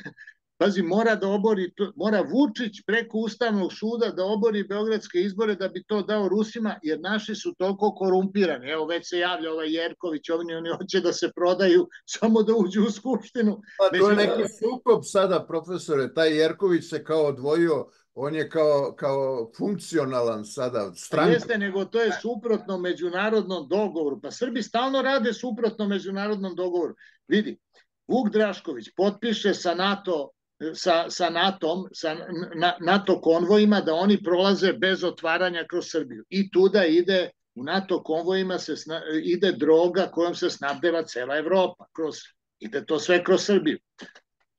Pazi, mora da obori, mora Vučić preko Ustavnog suda da obori beogradske izbore da bi to dao Rusima, jer naši su toliko korumpirani. Evo, već se javlja ovaj Jerković, oni, oni hoće da se prodaju samo da uđu u Skupštinu. Pa to je neki sukob sada, profesore. Taj Jerković se kao odvojio on je kao, kao funkcionalan sada stranka. Jeste, nego to je suprotno međunarodnom dogovoru. Pa Srbi stalno rade suprotno međunarodnom dogovoru. Vidi, Vuk Drašković potpiše sa NATO sa, sa NATO, sa na, NATO konvojima da oni prolaze bez otvaranja kroz Srbiju. I tuda ide u NATO konvojima se sna, ide droga kojom se snabdeva cela Evropa. Kroz, ide to sve kroz Srbiju.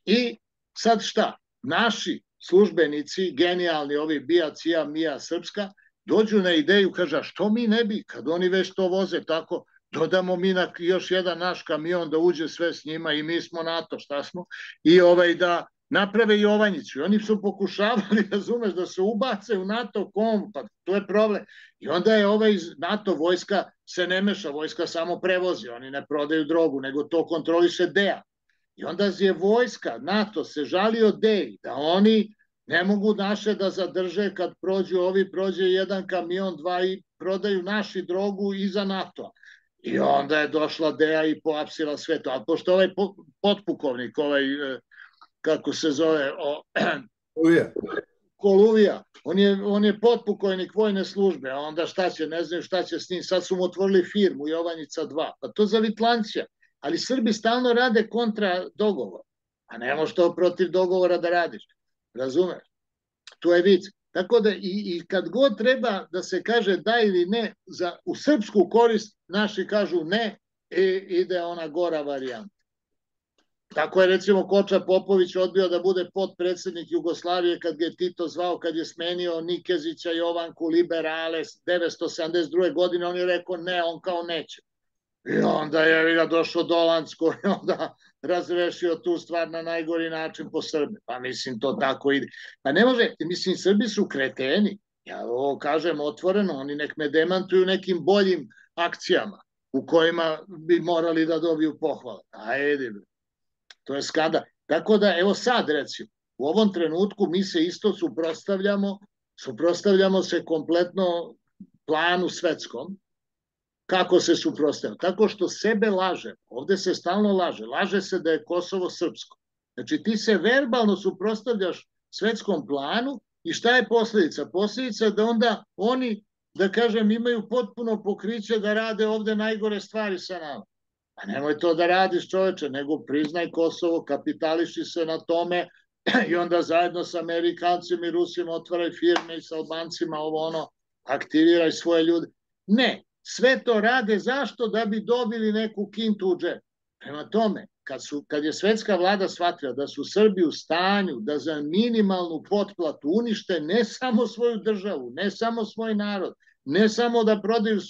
I sad šta? Naši službenici, genijalni ovi BIA, CIA, MIA, Srpska, dođu na ideju, kaže, što mi ne bi, kad oni već to voze tako, dodamo mi na još jedan naš kamion da uđe sve s njima i mi smo NATO, šta smo, i ovaj da naprave Jovanjicu. I oni su pokušavali, razumeš, da se ubace u NATO kom, pa to je problem. I onda je ovaj NATO vojska se ne meša, vojska samo prevozi, oni ne prodaju drogu, nego to kontroliše DEA. I onda je vojska, NATO se žalio DEI, da oni ne mogu naše da zadrže kad prođu ovi, prođe jedan kamion, dva i prodaju naši drogu iza NATO. I onda je došla DEA i poapsila sve to. A pošto ovaj potpukovnik, ovaj kako se zove, o, Koluvija. Koluvija. On je, on je potpukojnik vojne službe, a onda šta će, ne znaju šta će s njim. Sad su mu otvorili firmu Jovanjica 2. Pa to za Vitlancija. Ali Srbi stalno rade kontra dogovora. A ne može to protiv dogovora da radiš. Razumeš? To je vic. Tako da i, i kad god treba da se kaže da ili ne, za, u srpsku korist naši kažu ne, i ide ona gora varijanta. Tako je recimo Koča Popović odbio da bude potpredsednik Jugoslavije kad ga je Tito zvao, kad je smenio Nikezića, Jovanku, Liberale, 972. godine, on je rekao ne, on kao neće. I onda je ga došao Dolansko i onda razrešio tu stvar na najgori način po Srbe. Pa mislim, to tako ide. Pa ne može, mislim, Srbi su kreteni. Ja ovo kažem otvoreno, oni nek me demantuju nekim boljim akcijama u kojima bi morali da dobiju pohvale. Ajde, To je skanda. Tako da, evo sad recimo, u ovom trenutku mi se isto suprostavljamo, suprostavljamo se kompletno planu svetskom. Kako se suprostavljamo? Tako što sebe laže. Ovde se stalno laže. Laže se da je Kosovo srpsko. Znači ti se verbalno suprostavljaš svetskom planu i šta je posledica? Posledica da onda oni, da kažem, imaju potpuno pokriće da rade ovde najgore stvari sa nama. Pa nemoj to da radiš čoveče, nego priznaj Kosovo, kapitališi se na tome i onda zajedno sa Amerikancima i Rusima otvaraj firme i sa Albancima ovo ono, aktiviraj svoje ljude. Ne, sve to rade zašto? Da bi dobili neku kintu u džep. Prema tome, kad, su, kad je svetska vlada shvatila da su Srbi u stanju da za minimalnu potplatu unište ne samo svoju državu, ne samo svoj narod, ne samo da prodaju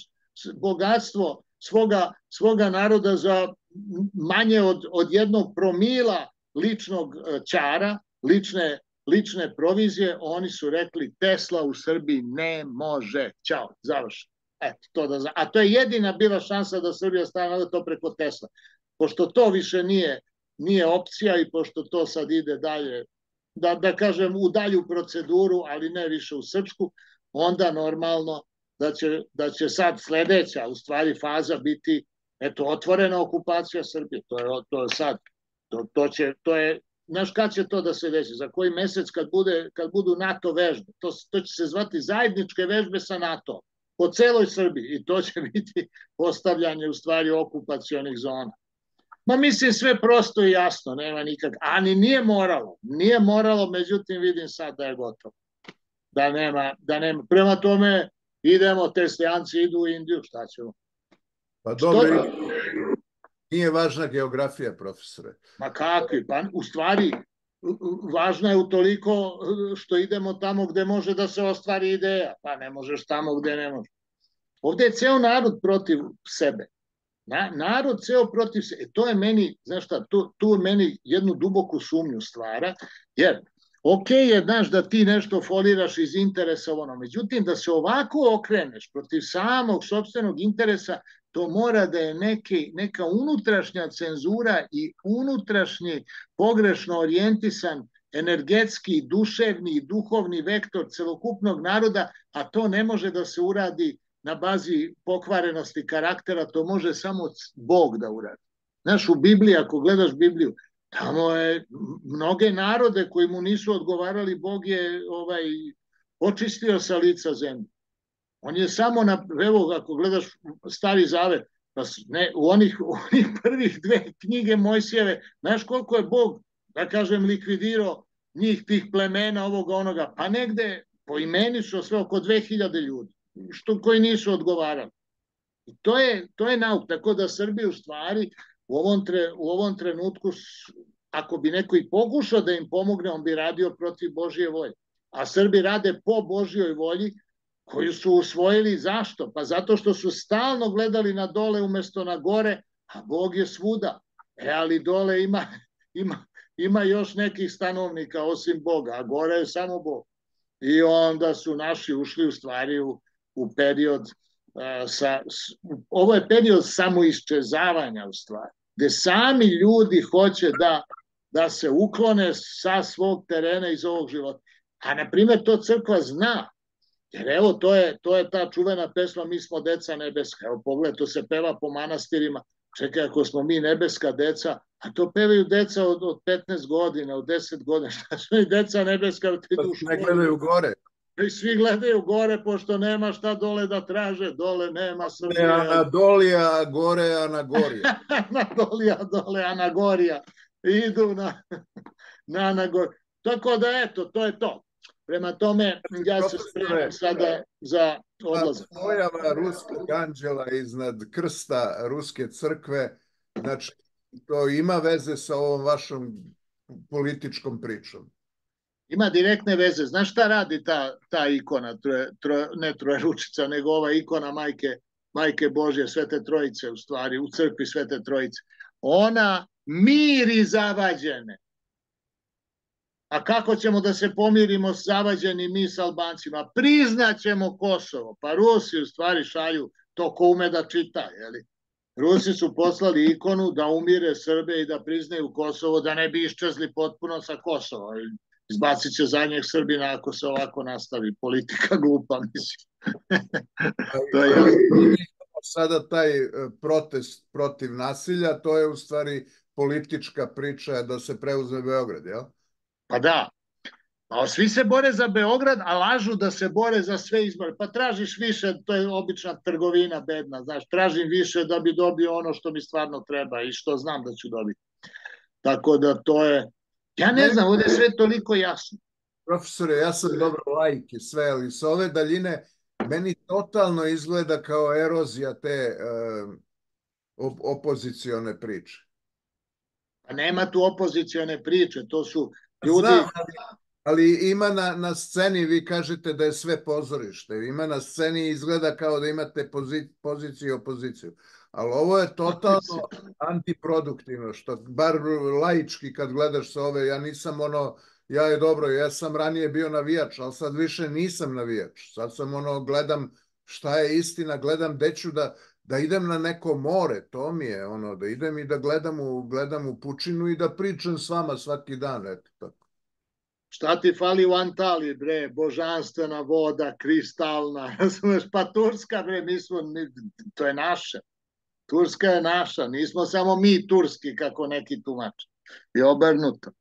bogatstvo svoga, svoga naroda za manje od, od jednog promila ličnog čara, e, lične, lične provizije, oni su rekli Tesla u Srbiji ne može. Ćao, završeno. Eto, to da, a to je jedina bila šansa da Srbija stane to preko Tesla. Pošto to više nije, nije opcija i pošto to sad ide dalje, da, da kažem, u dalju proceduru, ali ne više u Srpsku, onda normalno da će, da će sad sledeća, u stvari, faza biti eto, otvorena okupacija Srbije. To je, to je sad. To, to, će, to je, znaš kad će to da se desi? Za koji mesec kad, bude, kad budu NATO vežbe? To, to će se zvati zajedničke vežbe sa NATO po celoj Srbiji i to će biti postavljanje u stvari okupacionih zona. Ma mislim sve prosto i jasno, nema nikak, ani nije moralo, nije moralo, međutim vidim sad da je gotovo. Da nema, da nema. Prema tome, idemo, testijanci idu u Indiju, šta ćemo? Pa dobro, da? nije važna geografija, profesore. Ma kakvi, pa u stvari važna je u toliko što idemo tamo gde može da se ostvari ideja, pa ne možeš tamo gde ne može. Ovde je ceo narod protiv sebe. Na, narod ceo protiv sebe. E, to je meni, znaš šta, tu, tu meni jednu duboku sumnju stvara, jer ok je, znaš, da ti nešto foliraš iz interesa ono, međutim, da se ovako okreneš protiv samog sobstvenog interesa, to mora da je neki, neka unutrašnja cenzura i unutrašnji pogrešno orijentisan energetski, duševni i duhovni vektor celokupnog naroda, a to ne može da se uradi na bazi pokvarenosti karaktera, to može samo Bog da uradi. Znaš, u Bibliji, ako gledaš Bibliju, tamo je mnoge narode koji mu nisu odgovarali, Bog je ovaj, očistio sa lica zemlje. On je samo na, evo, ako gledaš stari zavet, pa ne, u onih, u onih prvih dve knjige Mojsijeve, znaš koliko je Bog, da kažem, likvidirao njih, tih plemena, ovoga, onoga, pa negde po imeni su sve oko 2000 ljudi, što, koji nisu odgovarali. I to je, to je nauk, tako da Srbija u stvari u ovom, tre, u ovom trenutku, ako bi neko i pokušao da im pomogne, on bi radio protiv Božije volje. A Srbi rade po Božjoj volji, koju su usvojili. Zašto? Pa zato što su stalno gledali na dole umesto na gore, a Bog je svuda. E, ali dole ima, ima, ima još nekih stanovnika osim Boga, a gore je samo Bog. I onda su naši ušli u stvari u, u period uh, sa, ovo je period samoiščezavanja u stvari, gde sami ljudi hoće da, da se uklone sa svog terena iz ovog života. A na primjer to crkva zna, Jer evo, to je, to je ta čuvena pesma Mi smo deca nebeska. Evo, pogledaj, to se peva po manastirima. Čekaj, ako smo mi nebeska deca, a to pevaju deca od, od 15 godina, od 10 godina. Šta su i deca nebeska? Ti pa ne gledaju gore. I svi gledaju gore, pošto nema šta dole da traže. Dole nema Srbije. Ne Anadolija, gore Anagorija. Anadolija, dole Anagorija. Idu na, na Anagorija. Tako da, eto, to je to. Prema tome, ja se spremam sada za odlazak. Pojava ruskog anđela iznad krsta ruske crkve, znači, to ima veze sa ovom vašom političkom pričom. Ima direktne veze. Znaš šta radi ta, ta ikona, troje, troje, ne troje ručica, nego ova ikona majke, majke Božje, Svete Trojice u stvari, u crkvi Svete Trojice. Ona miri zavađene. A kako ćemo da se pomirimo s zavađenim mi s Albancima? Priznaćemo Kosovo. Pa Rusi u stvari šalju to ko ume da čita, jeli? Rusi su poslali ikonu da umire Srbe i da priznaju Kosovo, da ne bi iščezli potpuno sa Kosova. Izbacit će za njeg Srbina ako se ovako nastavi. Politika glupa, mislim. to je... Sada taj e, protest protiv nasilja, to je u stvari politička priča da se preuzme Beograd, jel? Pa da. Pa svi se bore za Beograd, a lažu da se bore za sve izbore. Pa tražiš više, to je obična trgovina bedna, znaš, tražim više da bi dobio ono što mi stvarno treba i što znam da ću dobiti. Tako da to je, ja ne znam, ovde je sve toliko jasno. Profesore, ja sam dobro lajk i sve, ali sa ove daljine meni totalno izgleda kao erozija te uh, op opozicione priče. Pa nema tu opozicione priče, to su Ljudi... Znam, ali, ali ima na, na sceni, vi kažete da je sve pozorište, ima na sceni izgleda kao da imate pozi, poziciju i opoziciju. Ali ovo je totalno antiproduktivno, što bar laički kad gledaš sa ove, ja nisam ono, ja je dobro, ja sam ranije bio navijač, ali sad više nisam navijač. Sad sam ono, gledam šta je istina, gledam deću da, da idem na neko more, to mi je ono, da idem i da gledam u, gledam u pučinu i da pričam s vama svaki dan, eto tako. Šta ti fali u Antaliji, bre, božanstvena voda, kristalna, razumeš, pa Turska, bre, mi smo, to je naše. Turska je naša, nismo samo mi turski, kako neki tumač. I obrnuto.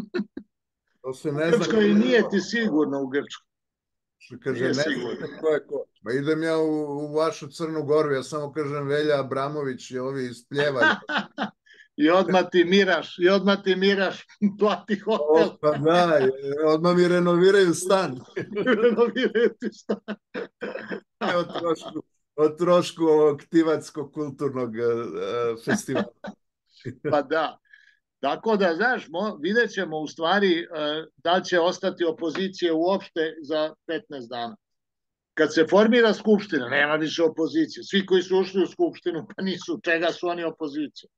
to se ne. Grčkoj nije ti sigurno u Grčkoj. Što kaže, ne znam ko je ko. Ma idem ja u, u vašu Crnu Goru, ja samo kažem Velja Abramović i ovi iz Pljeva. I odmah ti miraš, i odmah ti miraš, plati hotel. O, pa da, odmah mi renoviraju stan. renoviraju ti stan. o trošku, o trošku ovog tivatskog kulturnog uh, festivala. pa da. Tako da, znaš, mo, vidjet ćemo u stvari uh, da će ostati opozicije uopšte za 15 dana. Kad se formira skupština, nema više opozicije. Svi koji su ušli u skupštinu, pa nisu, čega su oni opozicija?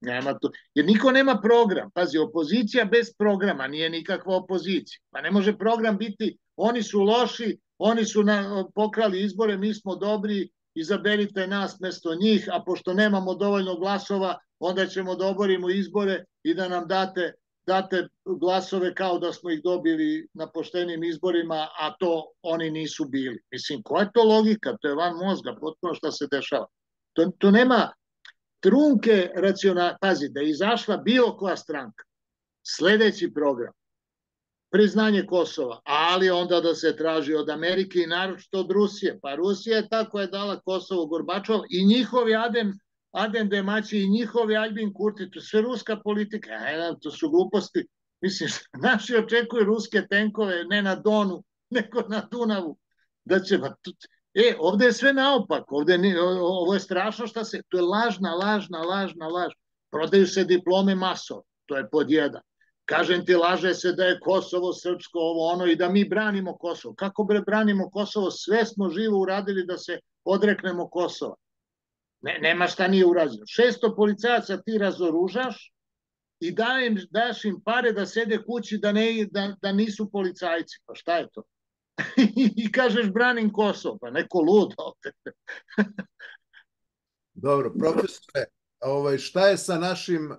Nema to. Jer niko nema program. Pazi, opozicija bez programa nije nikakva opozicija. Pa ne može program biti, oni su loši, oni su na, pokrali izbore, mi smo dobri, izaberite nas mesto njih, a pošto nemamo dovoljno glasova, onda ćemo da oborimo izbore i da nam date date glasove kao da smo ih dobili na poštenim izborima, a to oni nisu bili. Mislim, koja je to logika? To je van mozga, potpuno šta se dešava. To, to nema trunke racionalne. Pazi, da je izašla bilo koja stranka, sledeći program, priznanje Kosova, ali onda da se traži od Amerike i naročito od Rusije. Pa Rusija je tako je dala Kosovo Gorbačov i njihovi Adem Adem Demaći i njihovi Albin Kurti, to sve ruska politika, e, to su gluposti. Mislim, naši očekuju ruske tenkove ne na Donu, nego na Dunavu. Da će, e, ovde je sve naopak, ovde ovo je strašno šta se, to je lažna, lažna, lažna, laž. Prodaju se diplome maso, to je pod jedan. Kažem ti, laže se da je Kosovo srpsko, ovo ono, i da mi branimo Kosovo. Kako bre branimo Kosovo? Sve smo živo uradili da se odreknemo Kosova. Ne, nema šta nije urađeno. 600 policajaca ti razoružaš i dajem, daš im pare da sede kući da, ne, da, da nisu policajci. Pa šta je to? I kažeš branim Kosovo. Pa neko lud ovde. Dobro, profesore, ovaj, šta je sa našim uh,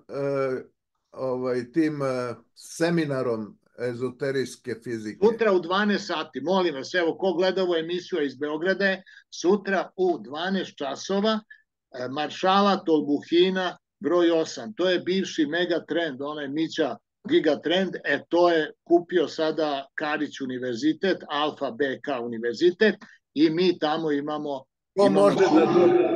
ovaj, tim uh, seminarom ezoterijske fizike? Sutra u 12 sati, molim vas, evo, ko gleda ovu emisiju iz Beograda sutra u 12 časova E, maršala Tolbuhina broj 8. To je bivši megatrend, onaj Mića gigatrend, e to je kupio sada Karić univerzitet, Alfa BK univerzitet i mi tamo imamo... Ko imamo, može da dođe?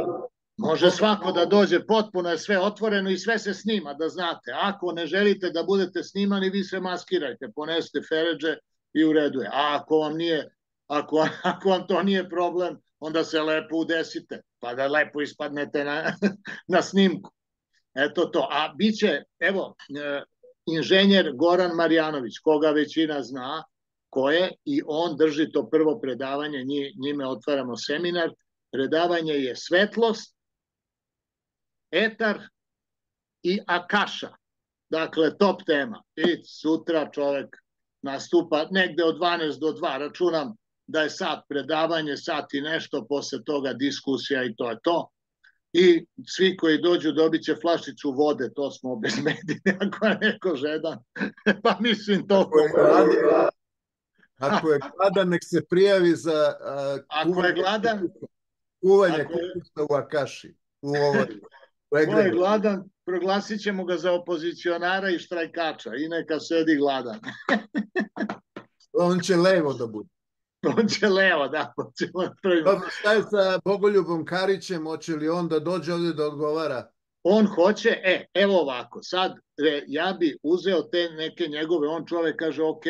Može svako da dođe, potpuno je sve otvoreno i sve se snima, da znate. Ako ne želite da budete snimani, vi se maskirajte, poneste feređe i u redu je. A ako vam nije, ako, ako vam to nije problem, onda se lepo udesite, pa da lepo ispadnete na, na snimku. Eto to. A bit će, evo, e, inženjer Goran Marjanović, koga većina zna, ko je, i on drži to prvo predavanje, njime otvaramo seminar. Predavanje je svetlost, etar i akaša. Dakle, top tema. I sutra čovek nastupa negde od 12 do 2, računam da je sat predavanje, sat i nešto, posle toga diskusija i to je to. I svi koji dođu dobit će flašicu vode, to smo obezmedili ako je neko žedan. pa mislim to Ako je gladan, ako je gladan nek se prijavi za uh, ako je gladan, kuvanje kupusa u Akaši. U ovoj. Ko gladan, proglasit ćemo ga za opozicionara i štrajkača i neka sedi gladan. On će levo da bude. on će levo, da, on će prvi. Dobro, šta je sa Bogoljubom Karićem, hoće li on da dođe ovde da odgovara? On hoće, e, evo ovako, sad e, ja bi uzeo te neke njegove, on čovek kaže, ok,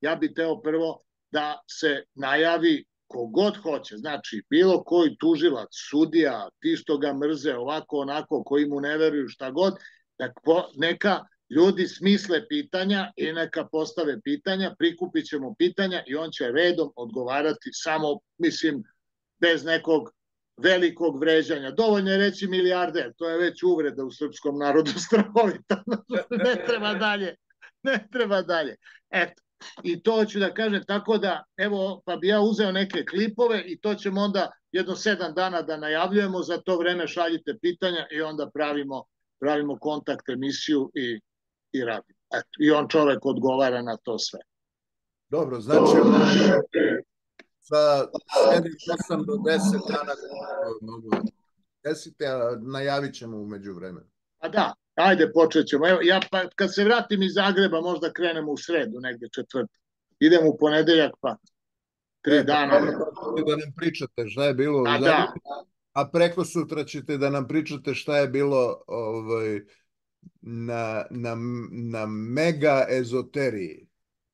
ja bi teo prvo da se najavi kogod hoće, znači bilo koji tužilac, sudija, ti što ga mrze, ovako, onako, koji mu ne veruju, šta god, neka ljudi smisle pitanja i neka postave pitanja, prikupit ćemo pitanja i on će redom odgovarati samo, mislim, bez nekog velikog vređanja. Dovoljno je reći milijarder, to je već uvreda u srpskom narodu strahovita. ne treba dalje, ne treba dalje. Eto, i to ću da kažem tako da, evo, pa bi ja uzeo neke klipove i to ćemo onda jedno sedam dana da najavljujemo, za to vreme šaljite pitanja i onda pravimo, pravimo kontakt emisiju i i radi. Eto, I on čovek odgovara na to sve. Dobro, znači sa 7, do 10 dana mogu desite, a najavit ćemo umeđu vremenu. A da, ajde počet ćemo. Evo, ja pa, kad se vratim iz Zagreba, možda krenemo u sredu, negde četvrtak. Idemo u ponedeljak, pa tri e, dana. Pa, da nam pričate šta je bilo. A, da. a preko sutra ćete da nam pričate šta je bilo ovaj, na, na, na mega ezoteriji.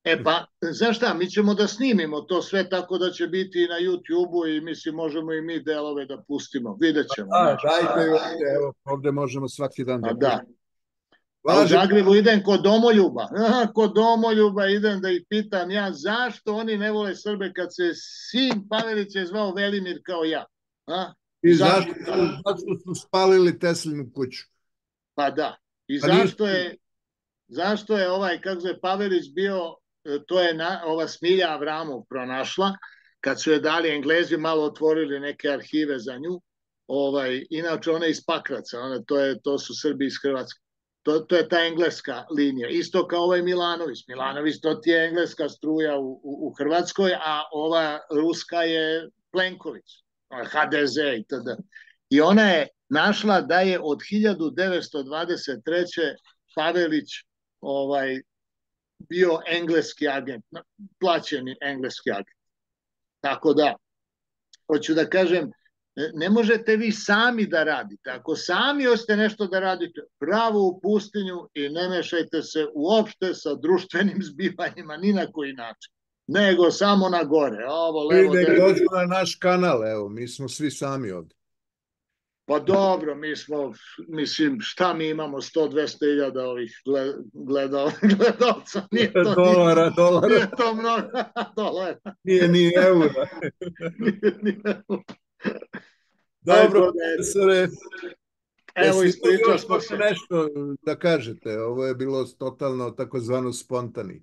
E pa, znaš šta, mi ćemo da snimimo to sve tako da će biti na YouTube-u i mislim možemo i mi delove da pustimo. Vidjet ćemo. A, da, dajte ovde, evo, ovde možemo svaki dan da, da. A u Zagrebu idem kod domoljuba. Kod domoljuba idem da ih pitam ja zašto oni ne vole Srbe kad se sin Pavelića je zvao Velimir kao ja. A? I zašto, zašto su spalili Teslinu kuću? Pa da. I pa zašto je, zašto je ovaj, kako se Pavelić bio, to je na, ova Smilja Avramov pronašla, kad su je dali Englezi, malo otvorili neke arhive za nju, ovaj, inače ona iz Pakraca, ona, to, je, to su Srbi iz Hrvatske. To, to je ta engleska linija. Isto kao ovaj Milanović. Milanović, to ti je engleska struja u, u, u Hrvatskoj, a ova ruska je Plenković, HDZ itd. I ona je našla da je od 1923. Pavelić ovaj bio engleski agent, plaćeni engleski agent. Tako da, hoću da kažem, ne možete vi sami da radite. Ako sami hoćete nešto da radite, pravo u pustinju i ne mešajte se uopšte sa društvenim zbivanjima ni na koji način. Nego samo na gore. Ovo, levo, Ide dođu na naš kanal, evo, mi smo svi sami ovde. Pa dobro, mi smo, mislim, šta mi imamo, 100-200 iljada ovih gledal, gledalca. Nije to, dolara, nije, dolara. Nije to mnogo dolara. Nije ni eura. nije ni eura. Dobro, profesore. Evo, ispričao smo se. Nešto da kažete, ovo je bilo totalno takozvano spontani.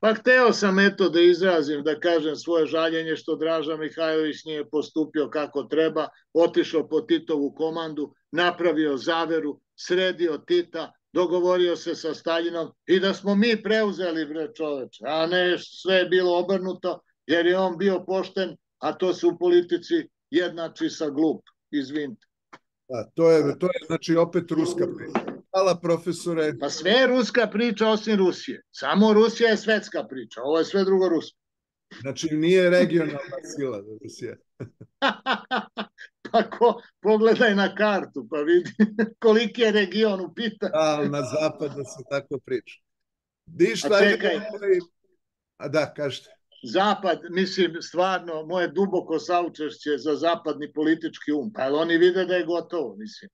Pa hteo sam eto da izrazim, da kažem svoje žaljenje što Draža Mihajlović nije postupio kako treba, otišao po Titovu komandu, napravio zaveru, sredio Tita, dogovorio se sa Staljinom i da smo mi preuzeli bre čoveče, a ne sve je bilo obrnuto, jer je on bio pošten, a to se u politici jednači sa glup, izvinite. Da, to je, to je znači opet ruska priča. Hvala profesore. Pa sve je ruska priča osim Rusije. Samo Rusija je svetska priča, ovo je sve drugo rusko. Znači nije regionalna sila Rusija. pa ko, pogledaj na kartu pa vidi koliki je region u pitanju. A, na zapadu se tako priča. Di šta A čekaj. Je, a da, kažete. Zapad, mislim, stvarno, moje duboko saučešće za zapadni politički um. Pa oni vide da je gotovo, mislim.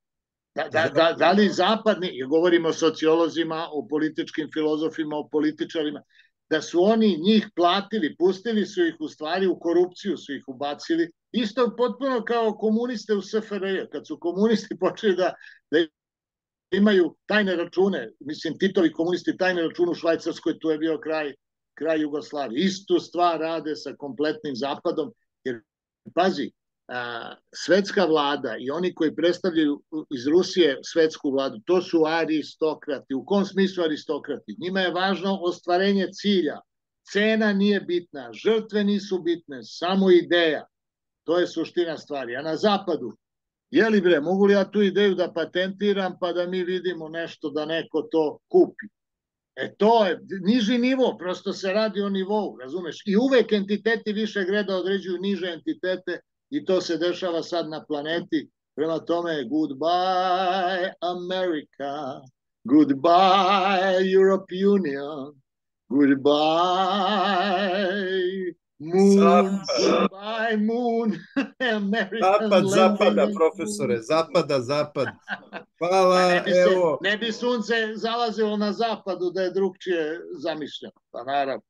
Da, da, da, da li zapadni, govorimo o sociolozima, o političkim filozofima, o političarima, da su oni njih platili, pustili su ih u stvari u korupciju, su ih ubacili, isto potpuno kao komuniste u SFRJ, kad su komunisti počeli da, da imaju tajne račune, mislim Titovi komunisti tajne račune u Švajcarskoj, tu je bio kraj, kraj Jugoslavije. Istu stvar rade sa kompletnim zapadom, jer pazi, svetska vlada i oni koji predstavljaju iz Rusije svetsku vladu, to su aristokrati. U kom smislu aristokrati? Njima je važno ostvarenje cilja. Cena nije bitna, žrtve nisu bitne, samo ideja. To je suština stvari. A na zapadu, je li bre, mogu li ja tu ideju da patentiram pa da mi vidimo nešto da neko to kupi? E to je niži nivo, prosto se radi o nivou, razumeš? I uvek entiteti više greda određuju niže entitete i to se dešava sad na planeti. Prema tome, goodbye America, goodbye Europe Union, goodbye Moon, zapad. goodbye Moon, Zapad, zapada, profesore, zapada, zapad. Hvala, ne bi evo. Ne bi sunce zalazilo na zapadu da je drugčije zamišljeno, pa naravno.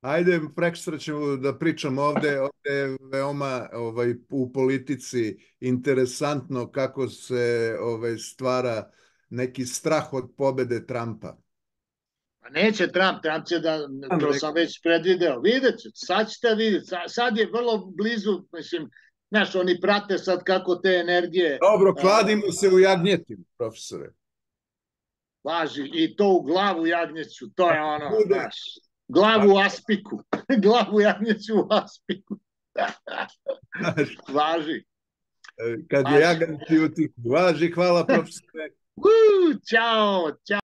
Ajde, prekstra ćemo da pričamo ovde, ovde je veoma ovaj, u politici interesantno kako se ovaj, stvara neki strah od pobede Trumpa. Pa neće Trump, Trump će da, to sam već predvideo, vidjet će, sad ćete vidjeti, sad je vrlo blizu, mislim, znaš, oni prate sad kako te energije... Dobro, kladimo se u jagnjetinu, profesore. Važi, i to u glavu jagnjeću, to je ono, znaš, glavu u aspiku, glavu jagnjeću u aspiku. Važi. Kad je jagan ti utiku. Važi, hvala profesore. Čao, čao.